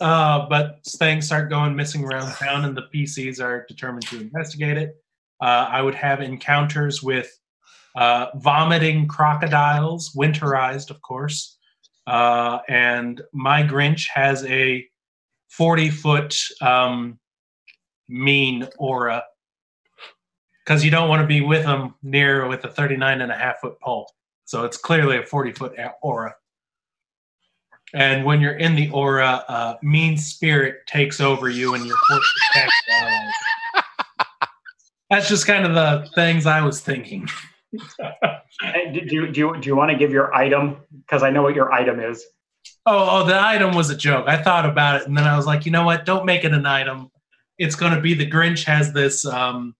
Uh, but things start going missing around town, and the PCs are determined to investigate it. Uh, I would have encounters with uh, vomiting crocodiles, winterized, of course. Uh, and my Grinch has a 40 foot um, mean aura because you don't want to be with him near with a 39 and a half foot pole. So it's clearly a 40 foot aura. And when you're in the aura, uh, mean spirit takes over you and you're forced to That's just kind of the things I was thinking.
do, you, do, you, do you want to give your item? Because I know what your item is.
Oh, oh, the item was a joke. I thought about it and then I was like, you know what? Don't make it an item. it's going to be the Grinch has this um,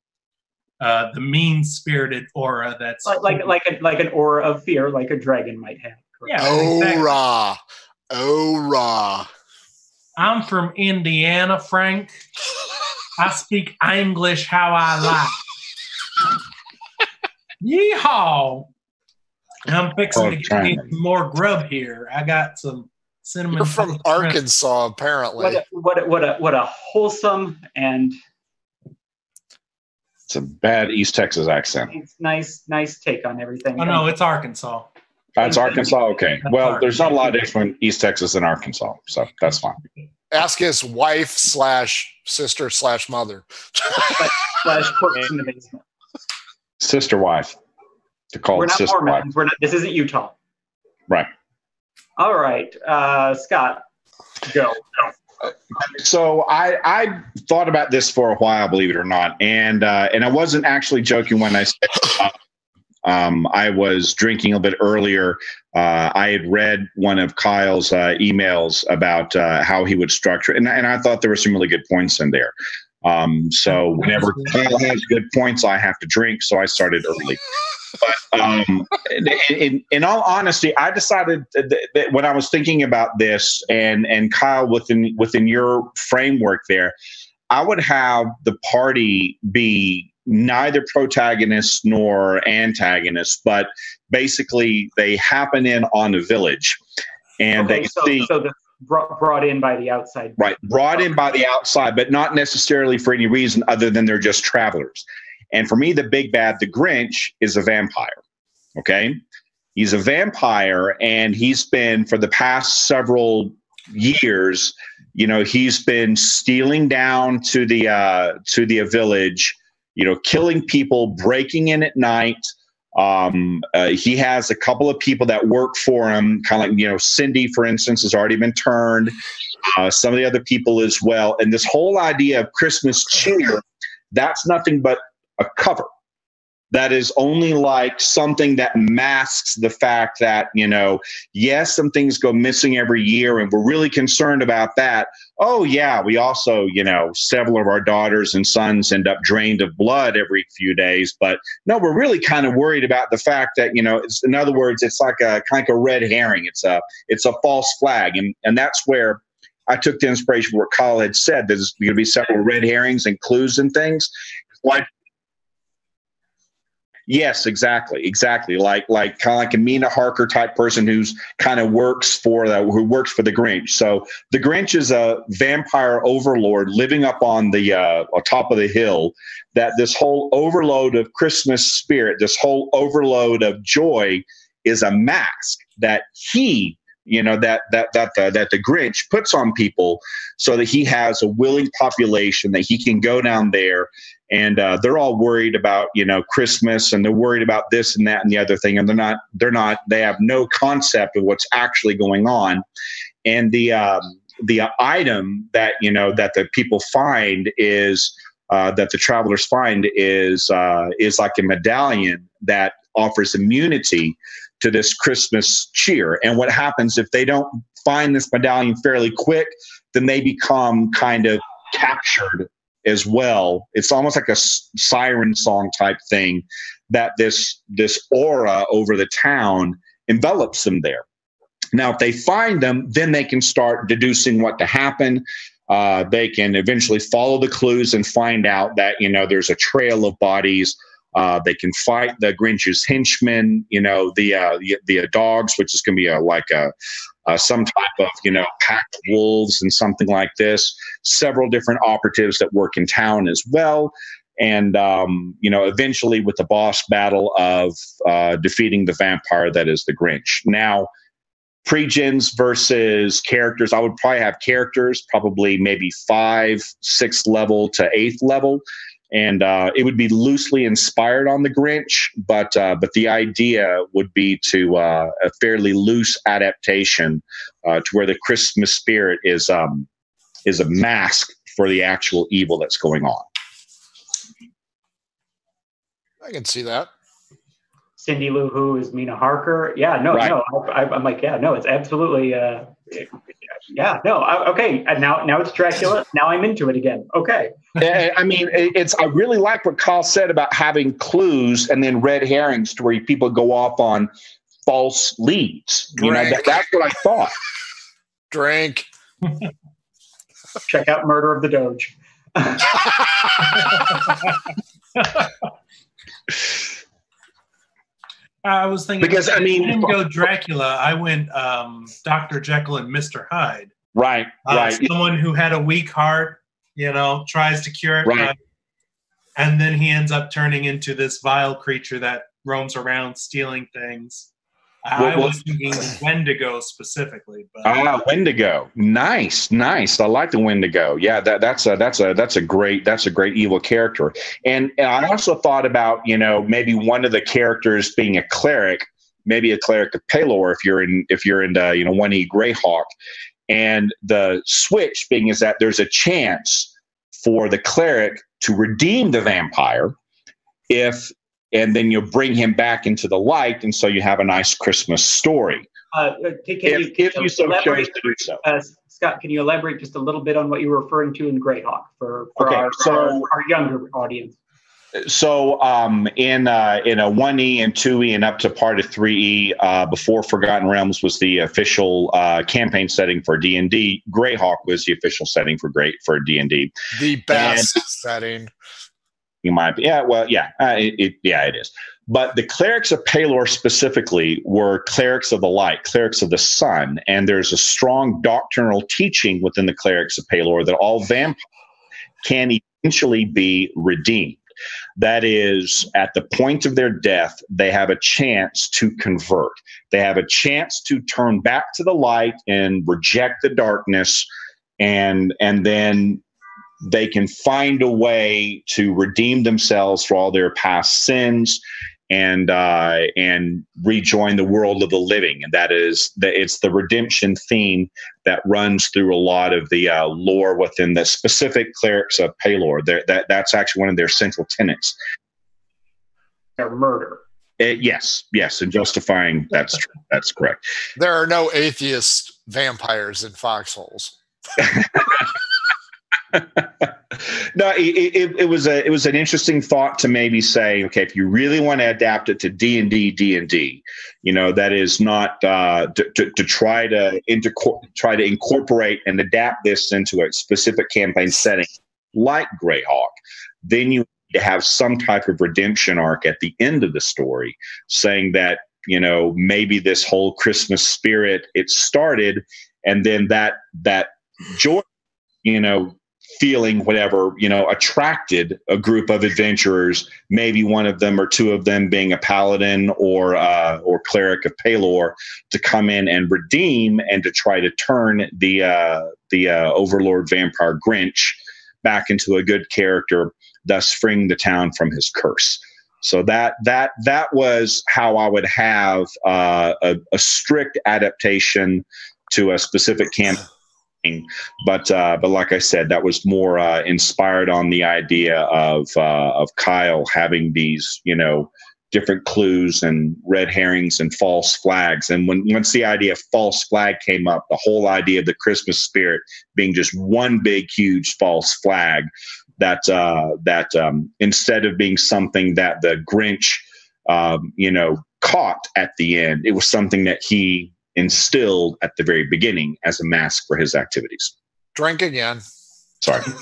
uh, the mean spirited aura that's
like like like, a, like an aura of fear, like a dragon might have.
Yeah,
Oh,
exactly.
rah. Oh, rah.
I'm from Indiana, Frank. I speak English how I like. Yeehaw! I'm fixing
Oh,
to get me some more grub here. I got some cinnamon.
You're from. Arkansas, apparently.
What a, what a, what a what a wholesome and
It's a bad East Texas accent.
nice nice nice take on everything.
Oh no, it's Arkansas.
That's Arkansas. Okay.
That's
Well, there's not a lot of
Arkansas.
difference between East Texas and Arkansas, so that's fine.
Ask his wife slash sister slash mother.
slash quirks in the basement.
Sister wife. To call
We're not
sister wife.
Mormons. We're not. This isn't Utah.
Right.
All right, uh, Scott, go.
So I I thought about this for a while, believe it or not, and uh, and I wasn't actually joking when I said uh, um, I was drinking a bit earlier. Uh, I had read one of Kyle's uh, emails about uh, how he would structure, and and I thought there were some really good points in there. Um, so whenever Kyle has good points, I have to drink. So I started early. But um, in, in, in all honesty, I decided that, that when I was thinking about this, and and Kyle within within your framework there, I would have the party be neither protagonist nor antagonist, but basically they happen in on a village, and
Okay,
they
so,
see
so the brought, brought in by the outside.
Right. Brought in by the outside, but not necessarily for any reason other than they're just travelers. And for me, the big bad, the Grinch, is a vampire. Okay. He's a vampire, and he's been for the past several years, you know, he's been stealing down to the uh to the village, you know, killing people, breaking in at night. Um, uh, he has a couple of people that work for him, kind of like, you know, Cindy, for instance, has already been turned uh, some of the other people as well. And this whole idea of Christmas cheer, that's nothing but a cover. That is only like something that masks the fact that, you know, yes, some things go missing every year and we're really concerned about that. Oh, yeah, we also, you know, several of our daughters and sons end up drained of blood every few days. But no, we're really kind of worried about the fact that, you know, in other words, it's like a kind of a red herring. It's a, it's a false flag. And, and that's where I took the inspiration from what Kyle had said. There's going to be several red herrings and clues and things. Like, yes, exactly, exactly. Like, like kind of like a Mina Harker type person who's kind of works for the who works for the Grinch. So the Grinch is a vampire overlord living up on the uh, top of the hill. That this whole overload of Christmas spirit, this whole overload of joy, is a mask that he you know that that that the, that the Grinch puts on people so that he has a willing population that he can go down there and uh, they're all worried about you know Christmas and they're worried about this and that and the other thing and they're not they're not they have no concept of what's actually going on and the um, the item that you know that the people find is uh, that the travelers find is uh, is like a medallion that offers immunity to this Christmas cheer. And what happens if they don't find this medallion fairly quick, then they become kind of captured as well. It's almost like a siren song type thing that this this aura over the town envelops them there. Now, if they find them, then they can start deducing what to happen. Uh, they can eventually follow the clues and find out that you know there's a trail of bodies. Uh, they can fight the Grinch's henchmen, you know, the uh, the, the dogs, which is going to be a like a uh, some type of you know pack wolves and something like this. Several different operatives that work in town as well, and um, you know, eventually with the boss battle of uh, defeating the vampire that is the Grinch. Now, pre-gens versus characters, I would probably have characters, probably maybe five, sixth level to eighth level and uh, it would be loosely inspired on the Grinch, but uh, but the idea would be to uh, a fairly loose adaptation uh, to where the Christmas spirit is um, is a mask for the actual evil that's going on.
I can see that.
Cindy Lou Who is Mina Harker. Yeah, no,
Right.
no. I, I, I'm like, yeah, no, it's absolutely. Yeah, no, I, okay. And now, now it's Dracula. Now I'm into it again. Okay.
I mean, it's. I really like what Kyle said about having clues and then red herrings to where people go off on false leads. You know, that, that's what I thought.
Drink.
Check out Murder of the Doge.
I was thinking
Because, I mean-
didn't go Dracula. I went um, Doctor Jekyll and Mister Hyde.
Right,
Uh,
right.
Someone who had a weak heart, you know, tries to cure it,
Right.
and then he ends up turning into this vile creature that roams around stealing things. I
What-
was thinking Wendigo specifically, but
Ah, Wendigo. Nice, nice. I like the Wendigo. Yeah, that, that's a that's a that's a great that's a great evil character. And, and I also thought about you know maybe one of the characters being a cleric, maybe a cleric of Pelor if you're in if you're in the, you know one E Greyhawk, and the switch being is that there's a chance for the cleric to redeem the vampire if and then you bring him back into the light and so you have a nice christmas story
Uh, can, can you,
if, if you so
elaborate,
to do so
uh, Scott, can you elaborate just a little bit on what you were referring to in Greyhawk for, for
Okay,
our,
so-
our, our younger audience?
So um, in uh, in a one E and two E and up to part of three E, uh, before Forgotten Realms was the official uh, campaign setting for D and D. Greyhawk was the official setting for great for D and D.
The best setting.
You might be, yeah, well, yeah, uh, it, it, yeah, it is. But the clerics of Pelor specifically were clerics of the light, clerics of the sun, and there's a strong doctrinal teaching within the clerics of Pelor that all vampires can eventually be redeemed. That is, at the point of their death, they have a chance to convert. They have a chance to turn back to the light and reject the darkness, and and then they can find a way to redeem themselves for all their past sins and uh, and rejoin the world of the living. And that is that it's the redemption theme that runs through a lot of the uh, lore within the specific clerics of Pelor. They're, that that's actually one of their central tenets.
Or murder.
Uh, yes, yes, and justifying that's true. That's correct.
There are no atheist vampires in foxholes.
no, it, it, it was a it was an interesting thought to maybe say, okay, if you really want to adapt it to D and D, D and D, you know, that is not uh, to, to, to try to inter- try to incorporate and adapt this into a specific campaign setting like Greyhawk. Then you need to have some type of redemption arc at the end of the story, saying that you know maybe this whole Christmas spirit it started, and then that that joy, you know feeling whatever you know attracted a group of adventurers maybe one of them or two of them being a paladin or uh, or cleric of Pelor to come in and redeem and to try to turn the uh, the uh, overlord vampire Grinch back into a good character thus freeing the town from his curse. So that that that was how I would have uh, a, a strict adaptation to a specific campaign but uh, but like I said, that was more uh, inspired on the idea of uh, of Kyle having these you know different clues and red herrings and false flags. And when once the idea of false flag came up, the whole idea of the Christmas spirit being just one big huge false flag that uh, that um, instead of being something that the Grinch um, you know caught at the end, it was something that he instilled at the very beginning as a mask for his activities.
Drink again.
Sorry.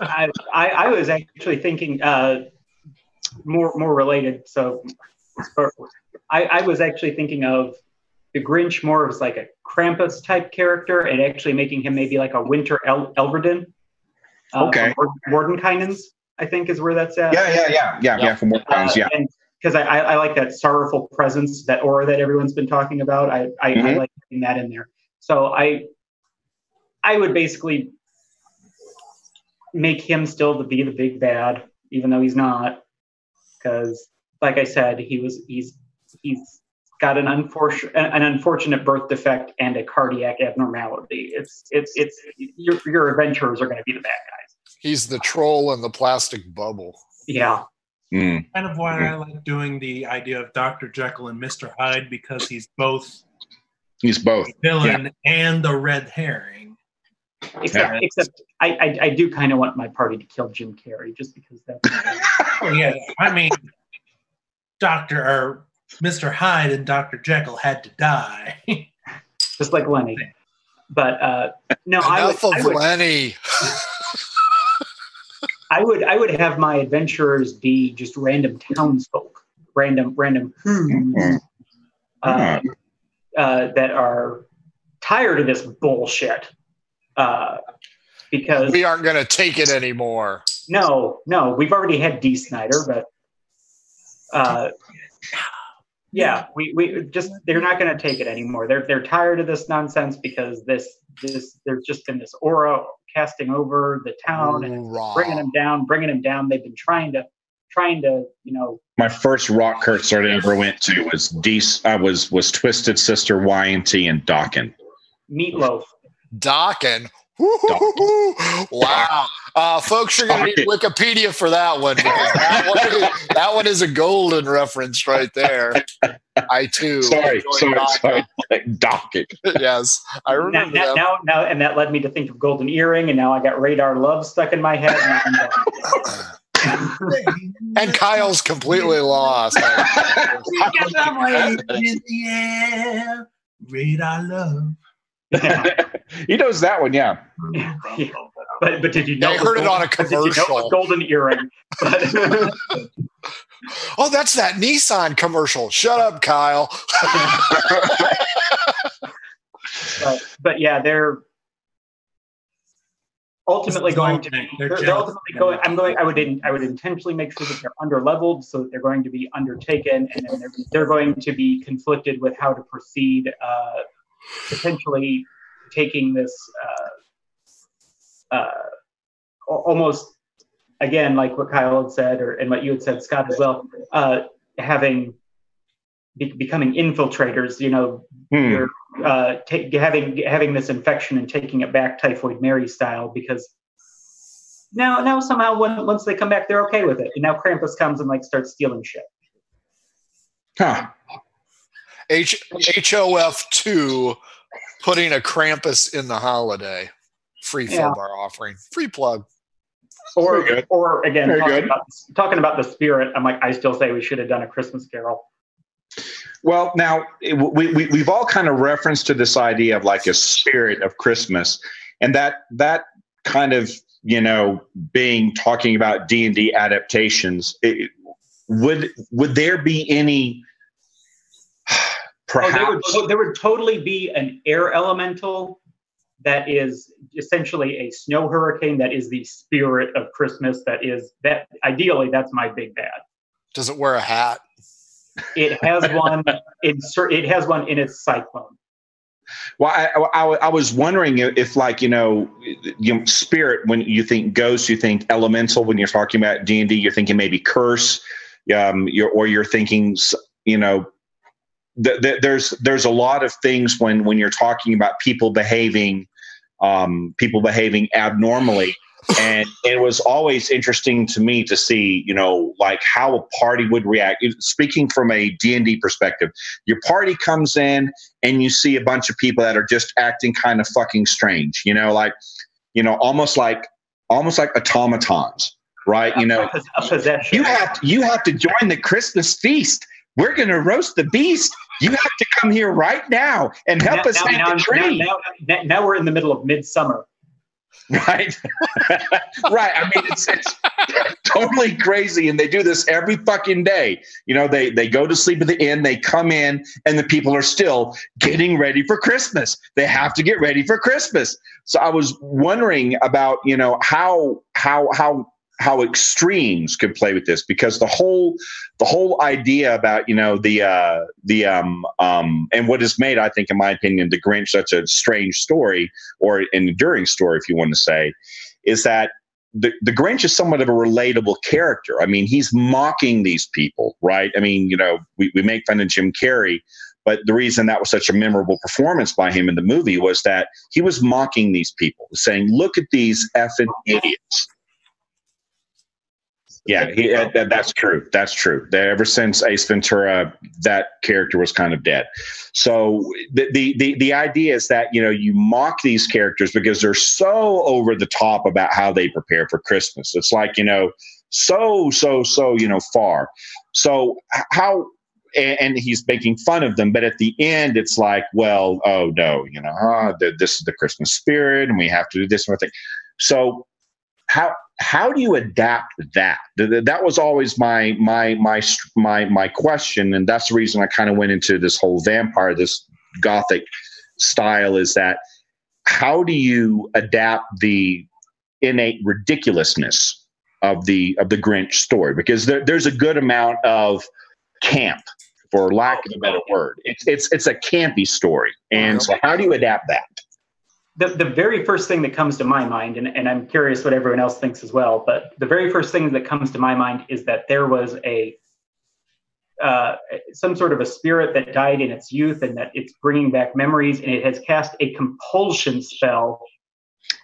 I, I, I was actually thinking uh, more more related. So I, I was actually thinking of the Grinch more as like a Krampus type character, and actually making him maybe like a Winter El- Eladrin. Uh,
Okay.
from Mordenkainen's, I think, is where that's at.
Yeah, yeah, yeah, yeah, yeah. From what
Uh,
yeah.
and because I, I, I like that sorrowful presence, that aura that everyone's been talking about. I, I, I
Mhm.
like putting that in there. So I I would basically make him still to be the big bad, even though he's not. Because, like I said, he was he's he's got an unfortunate an unfortunate birth defect and a cardiac abnormality. It's it's it's your your adventurers are going to be the bad guys.
He's the troll in the plastic bubble.
Yeah.
Mm,
kind of why I like doing the idea of Dr. Jekyll and Mr. Hyde because he's both
He's both.
villain and the red herring.
Except,
Yeah.
except I, I, I do kind of want my party to kill Jim Carrey just because that's
Well, yeah, I mean, Doctor or Mr. Hyde and Doctor Jekyll had to die.
just like Lenny. But uh, no, I would,
Enough of
I would,
Lenny.
I would, I would have my adventurers be just random townsfolk, random, random who's uh, uh, that are tired of this bullshit. Uh, because
We aren't going to take it anymore.
no, no, we've already had Dee Snider, but uh, yeah, we, we just they're not going to take it anymore. They're they're tired of this nonsense because this this there's just been this aura casting over the town and
Hoorah.
bringing them down, bringing them down. They've been trying to trying to you know
My first rock concert I ever went to was D. I was was Twisted Sister, Y&T, and Dokken.
meatloaf.
Dokken. Wow. Uh, folks, you're going to need Wikipedia for that one that one, is, that one is a golden reference right there. I too.
Sorry,
enjoy
sorry,
Dokken.
sorry. Dokken.
yes, I remember
now,
that.
now, now, and that led me to think of Golden Earring, and now I got Radar Love stuck in my head. And I'm.
And Kyle's completely lost.
in the air, radar love.
He knows that one, yeah.
but but did you know?
I
it was
heard it on a
but did you know
commercial.
Golden Earring.
Oh, that's that Nissan commercial. Shut up, Kyle.
but, but yeah, they're ultimately going to be.
they're
They're, they're ultimately going. I'm going. I would. in- I would intentionally make sure that they're under leveled, so that they're going to be undertaken, and then they're, they're going to be conflicted with how to proceed. Uh, potentially taking this uh, uh, almost again, like what Kyle had said, or and what you had said, Scott, as well. Uh, having be, becoming infiltrators, you know,
Hmm.
you're uh, ta- having having this infection and taking it back typhoid Mary style because now now somehow when, once they come back they're okay with it and now Krampus comes and like starts stealing shit.
Huh.
H HOF two putting a Krampus in the holiday. Free
Yeah.
fill bar offering. Free plug.
Or
good.
or again talking
good.
about, talking about the spirit. I'm like I still say we should have done a Christmas Carol.
Well, now we, we we've all kind of referenced to this idea of like a spirit of Christmas, and that that kind of you know being talking about D and D adaptations. It, would would there be any?
Oh, there would there would totally be an air elemental that is essentially a snow hurricane that is the spirit of Christmas. That is that ideally that's my big bad.
Does it wear a hat?
It has one. in It has one in its cyclone.
Well, I, I, I was wondering if, like, you know, you know, spirit. When you think ghost, you think elemental. When you're talking about D and D, you're thinking maybe curse, um, you're, or you're thinking, you know, th- th- there's there's a lot of things when when you're talking about people behaving, um, people behaving abnormally. And it was always interesting to me to see, you know, like how a party would react. Speaking from a D and D perspective, your party comes in and you see a bunch of people that are just acting kind of fucking strange you know like you know almost like almost like automatons right you know
a, a possession.
you have to, you have to join the christmas feast we're going to roast the beast. You have to come here right now and help
now,
us
now,
hang
now,
the tree.
now, now, now we're in the middle of midsummer.
right. Right. I mean it's, it's totally crazy and they do this every fucking day. You know they they go to sleep at the inn they come in and the people are still getting ready for christmas. They have to get ready for christmas. So i was wondering about you know how how how how extremes could play with this because the whole the whole idea about you know the uh the um um and what has made i think in my opinion the grinch such a strange story or an enduring story if you want to say is that the, the Grinch is somewhat of a relatable character. I mean, he's mocking these people, right? I mean, you know, we, we make fun of Jim Carrey, but the reason that was such a memorable performance by him in the movie was that he was mocking these people, saying, look at these effing idiots. Yeah, he, that, that's true. That's true. That ever since Ace Ventura, that character was kind of dead. So the, the the the idea is that you know you mock these characters because they're so over the top about how they prepare for Christmas. It's like you know so so so you know far. So how and, he's making fun of them. But at the end, it's like, well, oh no, you know, ah, oh, the, this is the Christmas spirit, and we have to do this and thing. So how how do you adapt that? That was always my my my my my question, and that's the reason I kind of went into this whole vampire, this gothic style. Is that how do you adapt the innate ridiculousness of the of the Grinch story? Because there, there's a good amount of camp for lack of a better word. It's it's it's a campy story. And oh, so how do you adapt that?
The, the very first thing that comes to my mind, and, and I'm curious what everyone else thinks as well, but the very first thing that comes to my mind is that there was a uh, some sort of a spirit that died in its youth and that it's bringing back memories and it has cast a compulsion spell.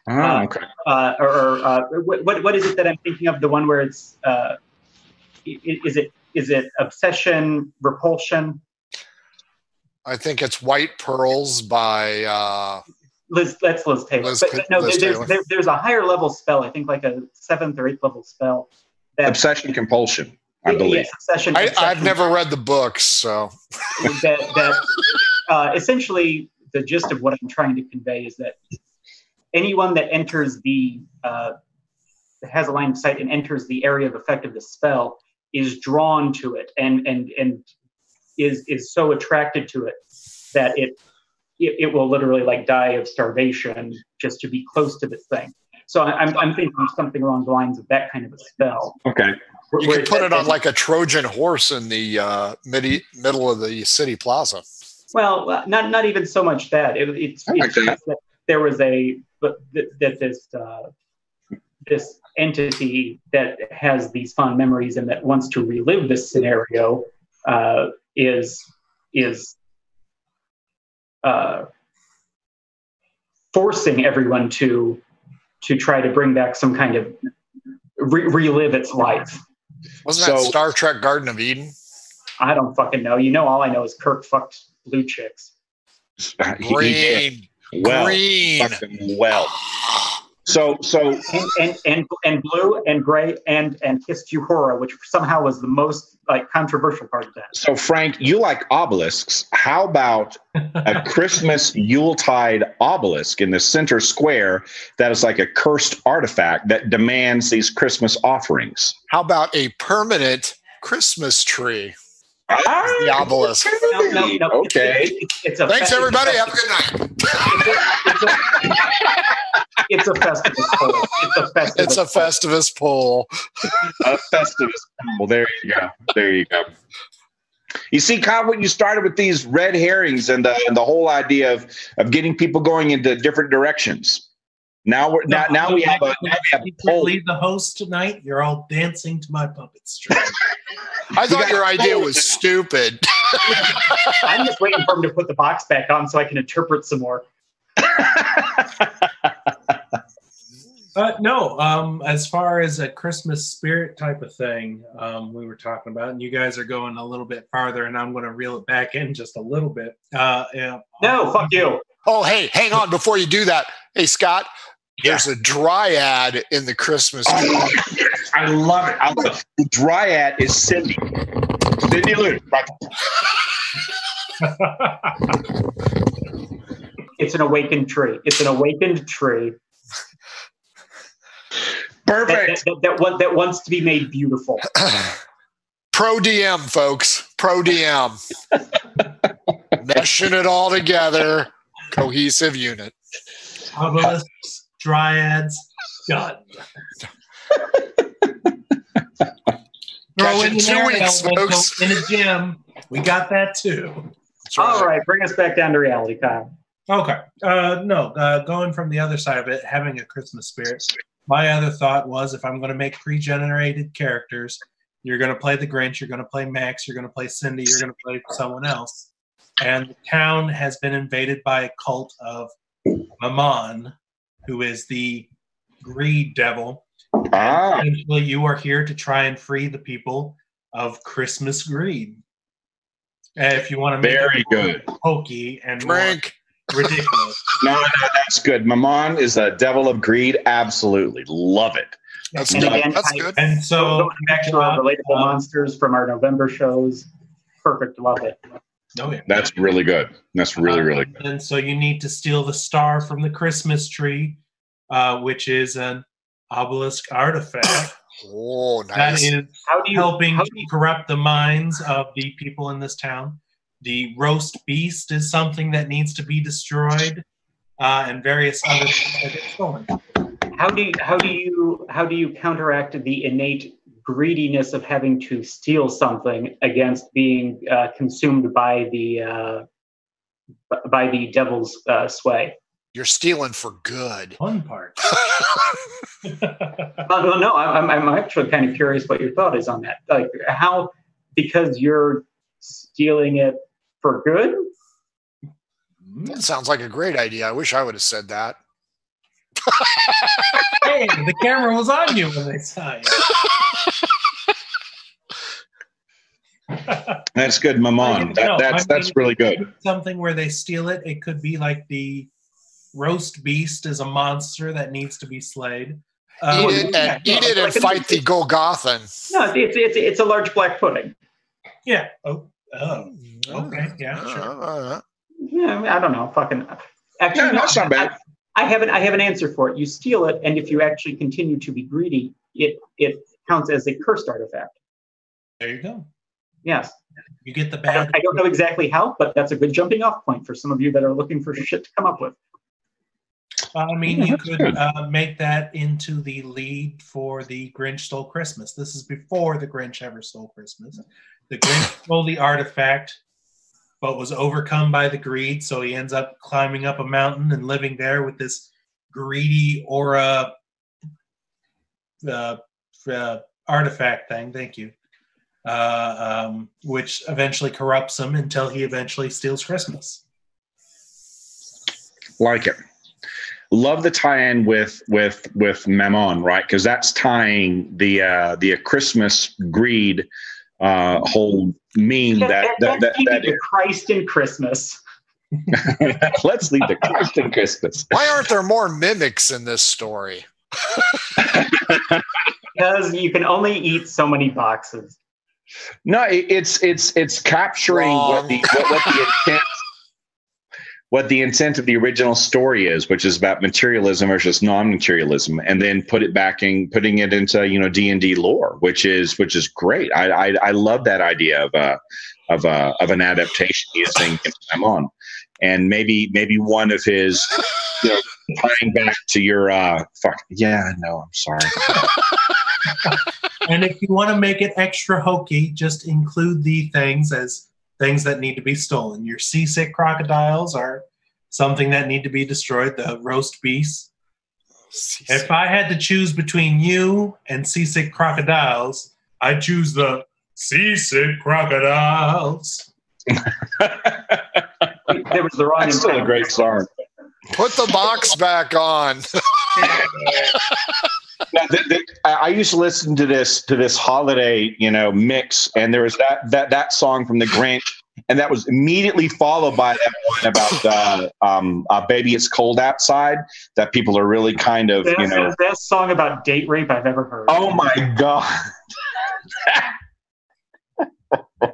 Oh, okay.
Uh, or, or uh, what, what is it that I'm thinking of? The one where it's, uh, is it is it obsession, repulsion?
I think it's White Pearls by uh,
Liz. That's Liz Taylor. Liz, but no, Liz there's, Taylor. There, there's a higher level spell. I think like a seventh or eighth level spell.
That, obsession compulsion. I believe.
Yes, obsession,
I, have never read the books, so
that that uh, essentially the gist of what I'm trying to convey is that anyone that enters the uh, has a line of sight and enters the area of effect of the spell is drawn to it and and and is is so attracted to it that it it, it will literally like die of starvation just to be close to this thing. So I'm I'm thinking something along the lines of that kind of a spell.
Okay.
You could put it on like a Trojan horse in the uh, midi- middle of the city plaza.
Well, not not even so much that. It, it's, it's that. that there was a but that this uh, this entity that has these fond memories and that wants to relive this scenario uh, is is uh, forcing everyone to to try to bring back some kind of re- relive its life.
Wasn't so, that Star Trek Garden of Eden?
I don't fucking know. You know, all I know is Kirk fucked blue chicks.
Green.
Well,
Green.
well. So, so
and, and and and blue and gray and and kissed Uhura, which somehow was the most like controversial part of that.
So, Frank, you like obelisks. How about a Christmas Yuletide obelisk in the center square that is like a cursed artifact that demands these Christmas offerings?
How about a permanent Christmas tree? Ah, the obelisk.
No, no, no. Okay. It's,
it's a, Thanks, everybody. Have a good night.
It's a, Festivus pole. It's a Festivus.
It's a Festivus pole.
a Festivus pole. There you go. There you go. You see, Kyle, when you started with these red herrings and the and the whole idea of of getting people going into different directions. Now we're now, now we have a now we have a
poll. Leave the host tonight. You're all dancing to my puppet string.
I thought your idea was stupid.
I'm just waiting for him to put the box back on so I can interpret some more.
Uh, no, um, as far as a Christmas spirit type of thing, um, we were talking about, and you guys are going a little bit farther, and I'm going to reel it back in just a little bit. Uh, yeah.
No, fuck you.
Oh, hey, hang on before you do that. Hey, Scott, there's a dryad in the Christmas.
Oh, I love it. I love it. The dryad is Cindy. Cindy Lou.
it's an awakened tree. It's an awakened tree.
Perfect.
That, that, that, that wants to be made beautiful.
Pro DM, folks. Pro DM. Meshing it all together. Cohesive unit.
Obelisks dryads, done. Throw in two weeks, folks. in a gym. We got that too.
Right. All right, bring us back down to reality, Kyle.
Okay. Uh, no, uh, going from the other side of it, having a Christmas spirit. My other thought was if I'm going to make pre-generated characters, you're going to play the Grinch, you're going to play Max, you're going to play Cindy, you're going to play someone else, and the town has been invaded by a cult of Mammon, who is the greed devil.
Ah,
Essentially, you are here to try and free the people of Christmas greed. And if you want to make
very
it
good.
hokey and more
Drink.
Ridiculous,
No, no, that's good. Mammon is a devil of greed. Absolutely. Love it.
That's
And
good.
again,
That's
I-
good.
and so
going back to our relatable
um,
monsters from our November shows. Perfect, love it.
Oh, yeah.
That's really good. That's really, really good.
And so you need to steal the star from the Christmas tree, uh, which is an obelisk artifact
Oh,
that
nice.
is
How do you
helping
how do you,
corrupt the minds of the people in this town. The roast beast is something that needs to be destroyed, uh, and various other things that get stolen.
how do you how do you how do you counteract the innate greediness of having to steal something against being uh, consumed by the uh, by the devil's uh, sway?
You're stealing for good.
Fun part.
Uh, well, no, I'm, I'm actually kind of curious what your thought is on that. Like, how, because you're stealing it for good?
That sounds like a great idea. I wish I would have said that.
hey, the camera was on you when they saw you.
That's good, Mammon.
No,
That,
I
that's that's really good.
Something where they steal it. It could be like the roast beast is a monster that needs to be slayed. Uh,
eat it
yeah,
and eat it and
like
fight the Golgothan.
No, it's, it's, it's a large black pudding.
yeah. Oh, oh. Okay, yeah, sure.
Uh,
Yeah, I don't know. Fucking. Actually,
Yeah,
no,
that's not bad.
I, I have an I have an answer for it. You steal it, and if you actually continue to be greedy, it it counts as a cursed artifact.
There you go.
Yes.
You get the
I
bad.
don't, I don't know exactly how, but that's a good jumping off point for some of you that are looking for shit to come up with.
I mean,
Yeah,
you could uh, make that into the lead for the Grinch Stole Christmas. This is before the Grinch ever stole Christmas. The Grinch stole the artifact, but was overcome by the greed, so he ends up climbing up a mountain and living there with this greedy aura uh, uh, artifact thing. Thank you. Uh, um, which eventually corrupts him until he eventually steals Christmas.
Like it. Love the tie-in with with with Mammon, right? Because that's tying the uh the Christmas greed uh whole meme that that, that,
That's
that,
the Christ in Christmas.
let's leave the Christ in Christmas.
Why aren't there more mimics in this story?
Because you can only eat so many boxes.
No, it, it's it's it's capturing what the what, what the intent what the intent of the original story is, which is about materialism versus non-materialism, and then put it back in putting it into you know D and D lore, which is which is great. I I, I love that idea of a of a of an adaptation using them on, and maybe maybe one of his you know tying back to your uh fuck yeah no I'm sorry
And if you want to make it extra hokey, just include the things as things that need to be stolen. Your seasick crocodiles are something that need to be destroyed, the roast beasts. If I had to choose between you and seasick crocodiles, I'd choose the seasick crocodiles.
it was the wrong.
that's still a great song.
Put the box back on.
Now, th- th- I I used to listen to this to this holiday, you know, mix, and there was that that that song from the Grinch, and that was immediately followed by that one about uh, um, uh, "Baby It's Cold Outside." That people are really kind of,
That's
you know,
the best song about date rape I've ever heard.
oh my god,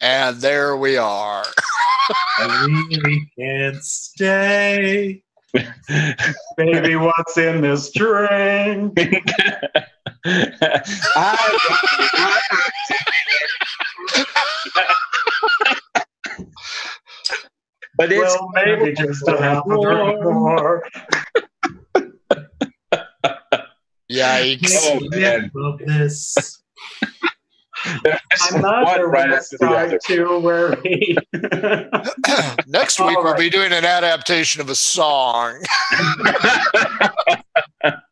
And there we are.
I really can't stay.
Baby, what's in this drink?
I- but it's
well, maybe just a half a drink more.
Yikes.
Oh, man.
Of this.
I'm not
one
sure
right
when to
after the other.
where we.
Next week
All
we'll be doing an adaptation of a song.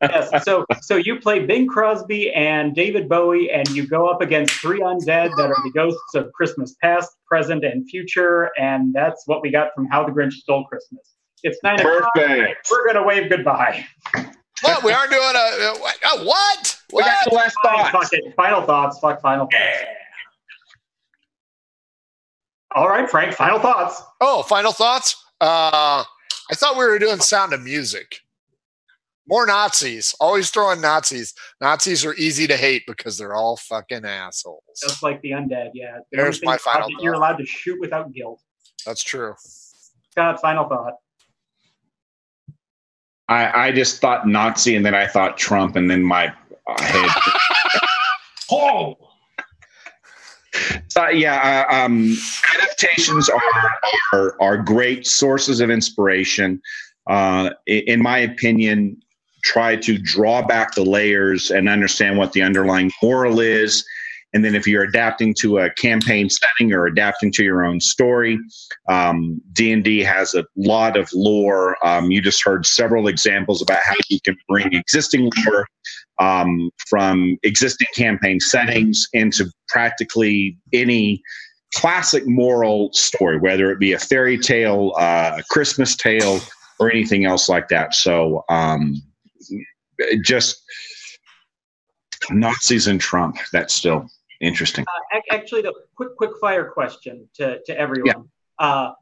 yes. So, so you play Bing Crosby and David Bowie, and you go up against three undead that are the ghosts of Christmas past, present, and future, and that's what we got from How the Grinch Stole Christmas. It's nine o'clock. We're gonna wave goodbye.
What? We aren't doing a, a? A what?
We got
What?
the last
Fine,
thoughts.
fuck it. Final thoughts. Fuck final thoughts. All right, Frank. Final thoughts.
Oh, final thoughts. Uh, I thought we were doing Sound of Music. More Nazis. Always throwing Nazis. Nazis are easy to hate because they're all fucking assholes.
Just like the undead. Yeah. The
There's my final
allowed- You're allowed to shoot without guilt.
That's true.
Scott, final thought.
I, I just thought Nazi and then I thought Trump and then my head.
Oh,
Uh, yeah, uh, um, adaptations are, are are great sources of inspiration. Uh, in my opinion, try to draw back the layers and understand what the underlying moral is. And then, if you're adapting to a campaign setting or adapting to your own story, um, D&D has a lot of lore. Um, you just heard several examples about how you can bring existing lore um, from existing campaign settings into practically any classic moral story, whether it be a fairy tale, uh, a Christmas tale, or anything else like that. So, um, just Nazis and Trump. That's still interesting.
Uh, actually, the quick, quick fire question to, to everyone. Uh,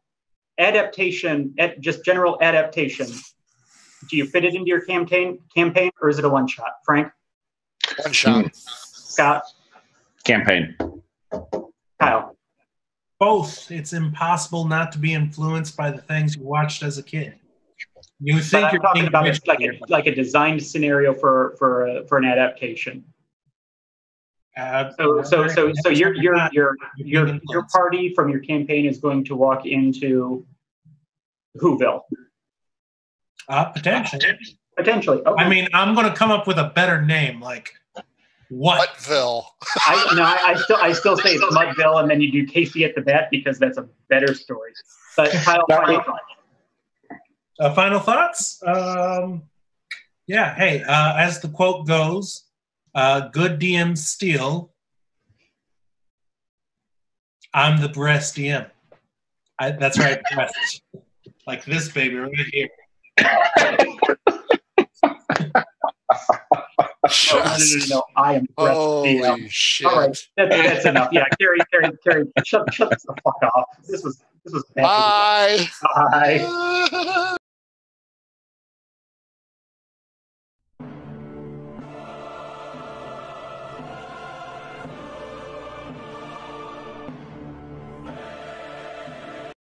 adaptation, ad, just general adaptation. Do you fit it into your campaign, campaign, or is it a one shot? Frank,
One shot.
Scott,
Campaign.
Kyle.
both. It's impossible not to be influenced by the things you watched as a kid. You
But
think
I'm
you're
talking
being
about it like a, like a designed scenario for for uh, for an adaptation.
Uh,
So so so so your your your your your party from your campaign is going to walk into Whoville
uh, potentially.
potentially. Okay.
I mean, I'm going to come up with a better name, like what?
Buttville.
I, no, I, I still I still say it's Mudville, and then you do Casey at the bat because that's a better story. But Kyle,
That
final
would-
Uh, final thoughts? Um, yeah. Hey, uh, as the quote goes, uh, "Good DM steal." I'm the breast DM. I, that's right, breast. like this baby right here.
No, no, no, no, no, I am. breast
Holy
DM.
shit.
All right, that's, that's enough. Yeah, Carrie, Carrie, Carrie, shut, shut the fuck off. This was this was bad.
Bye.
Bye.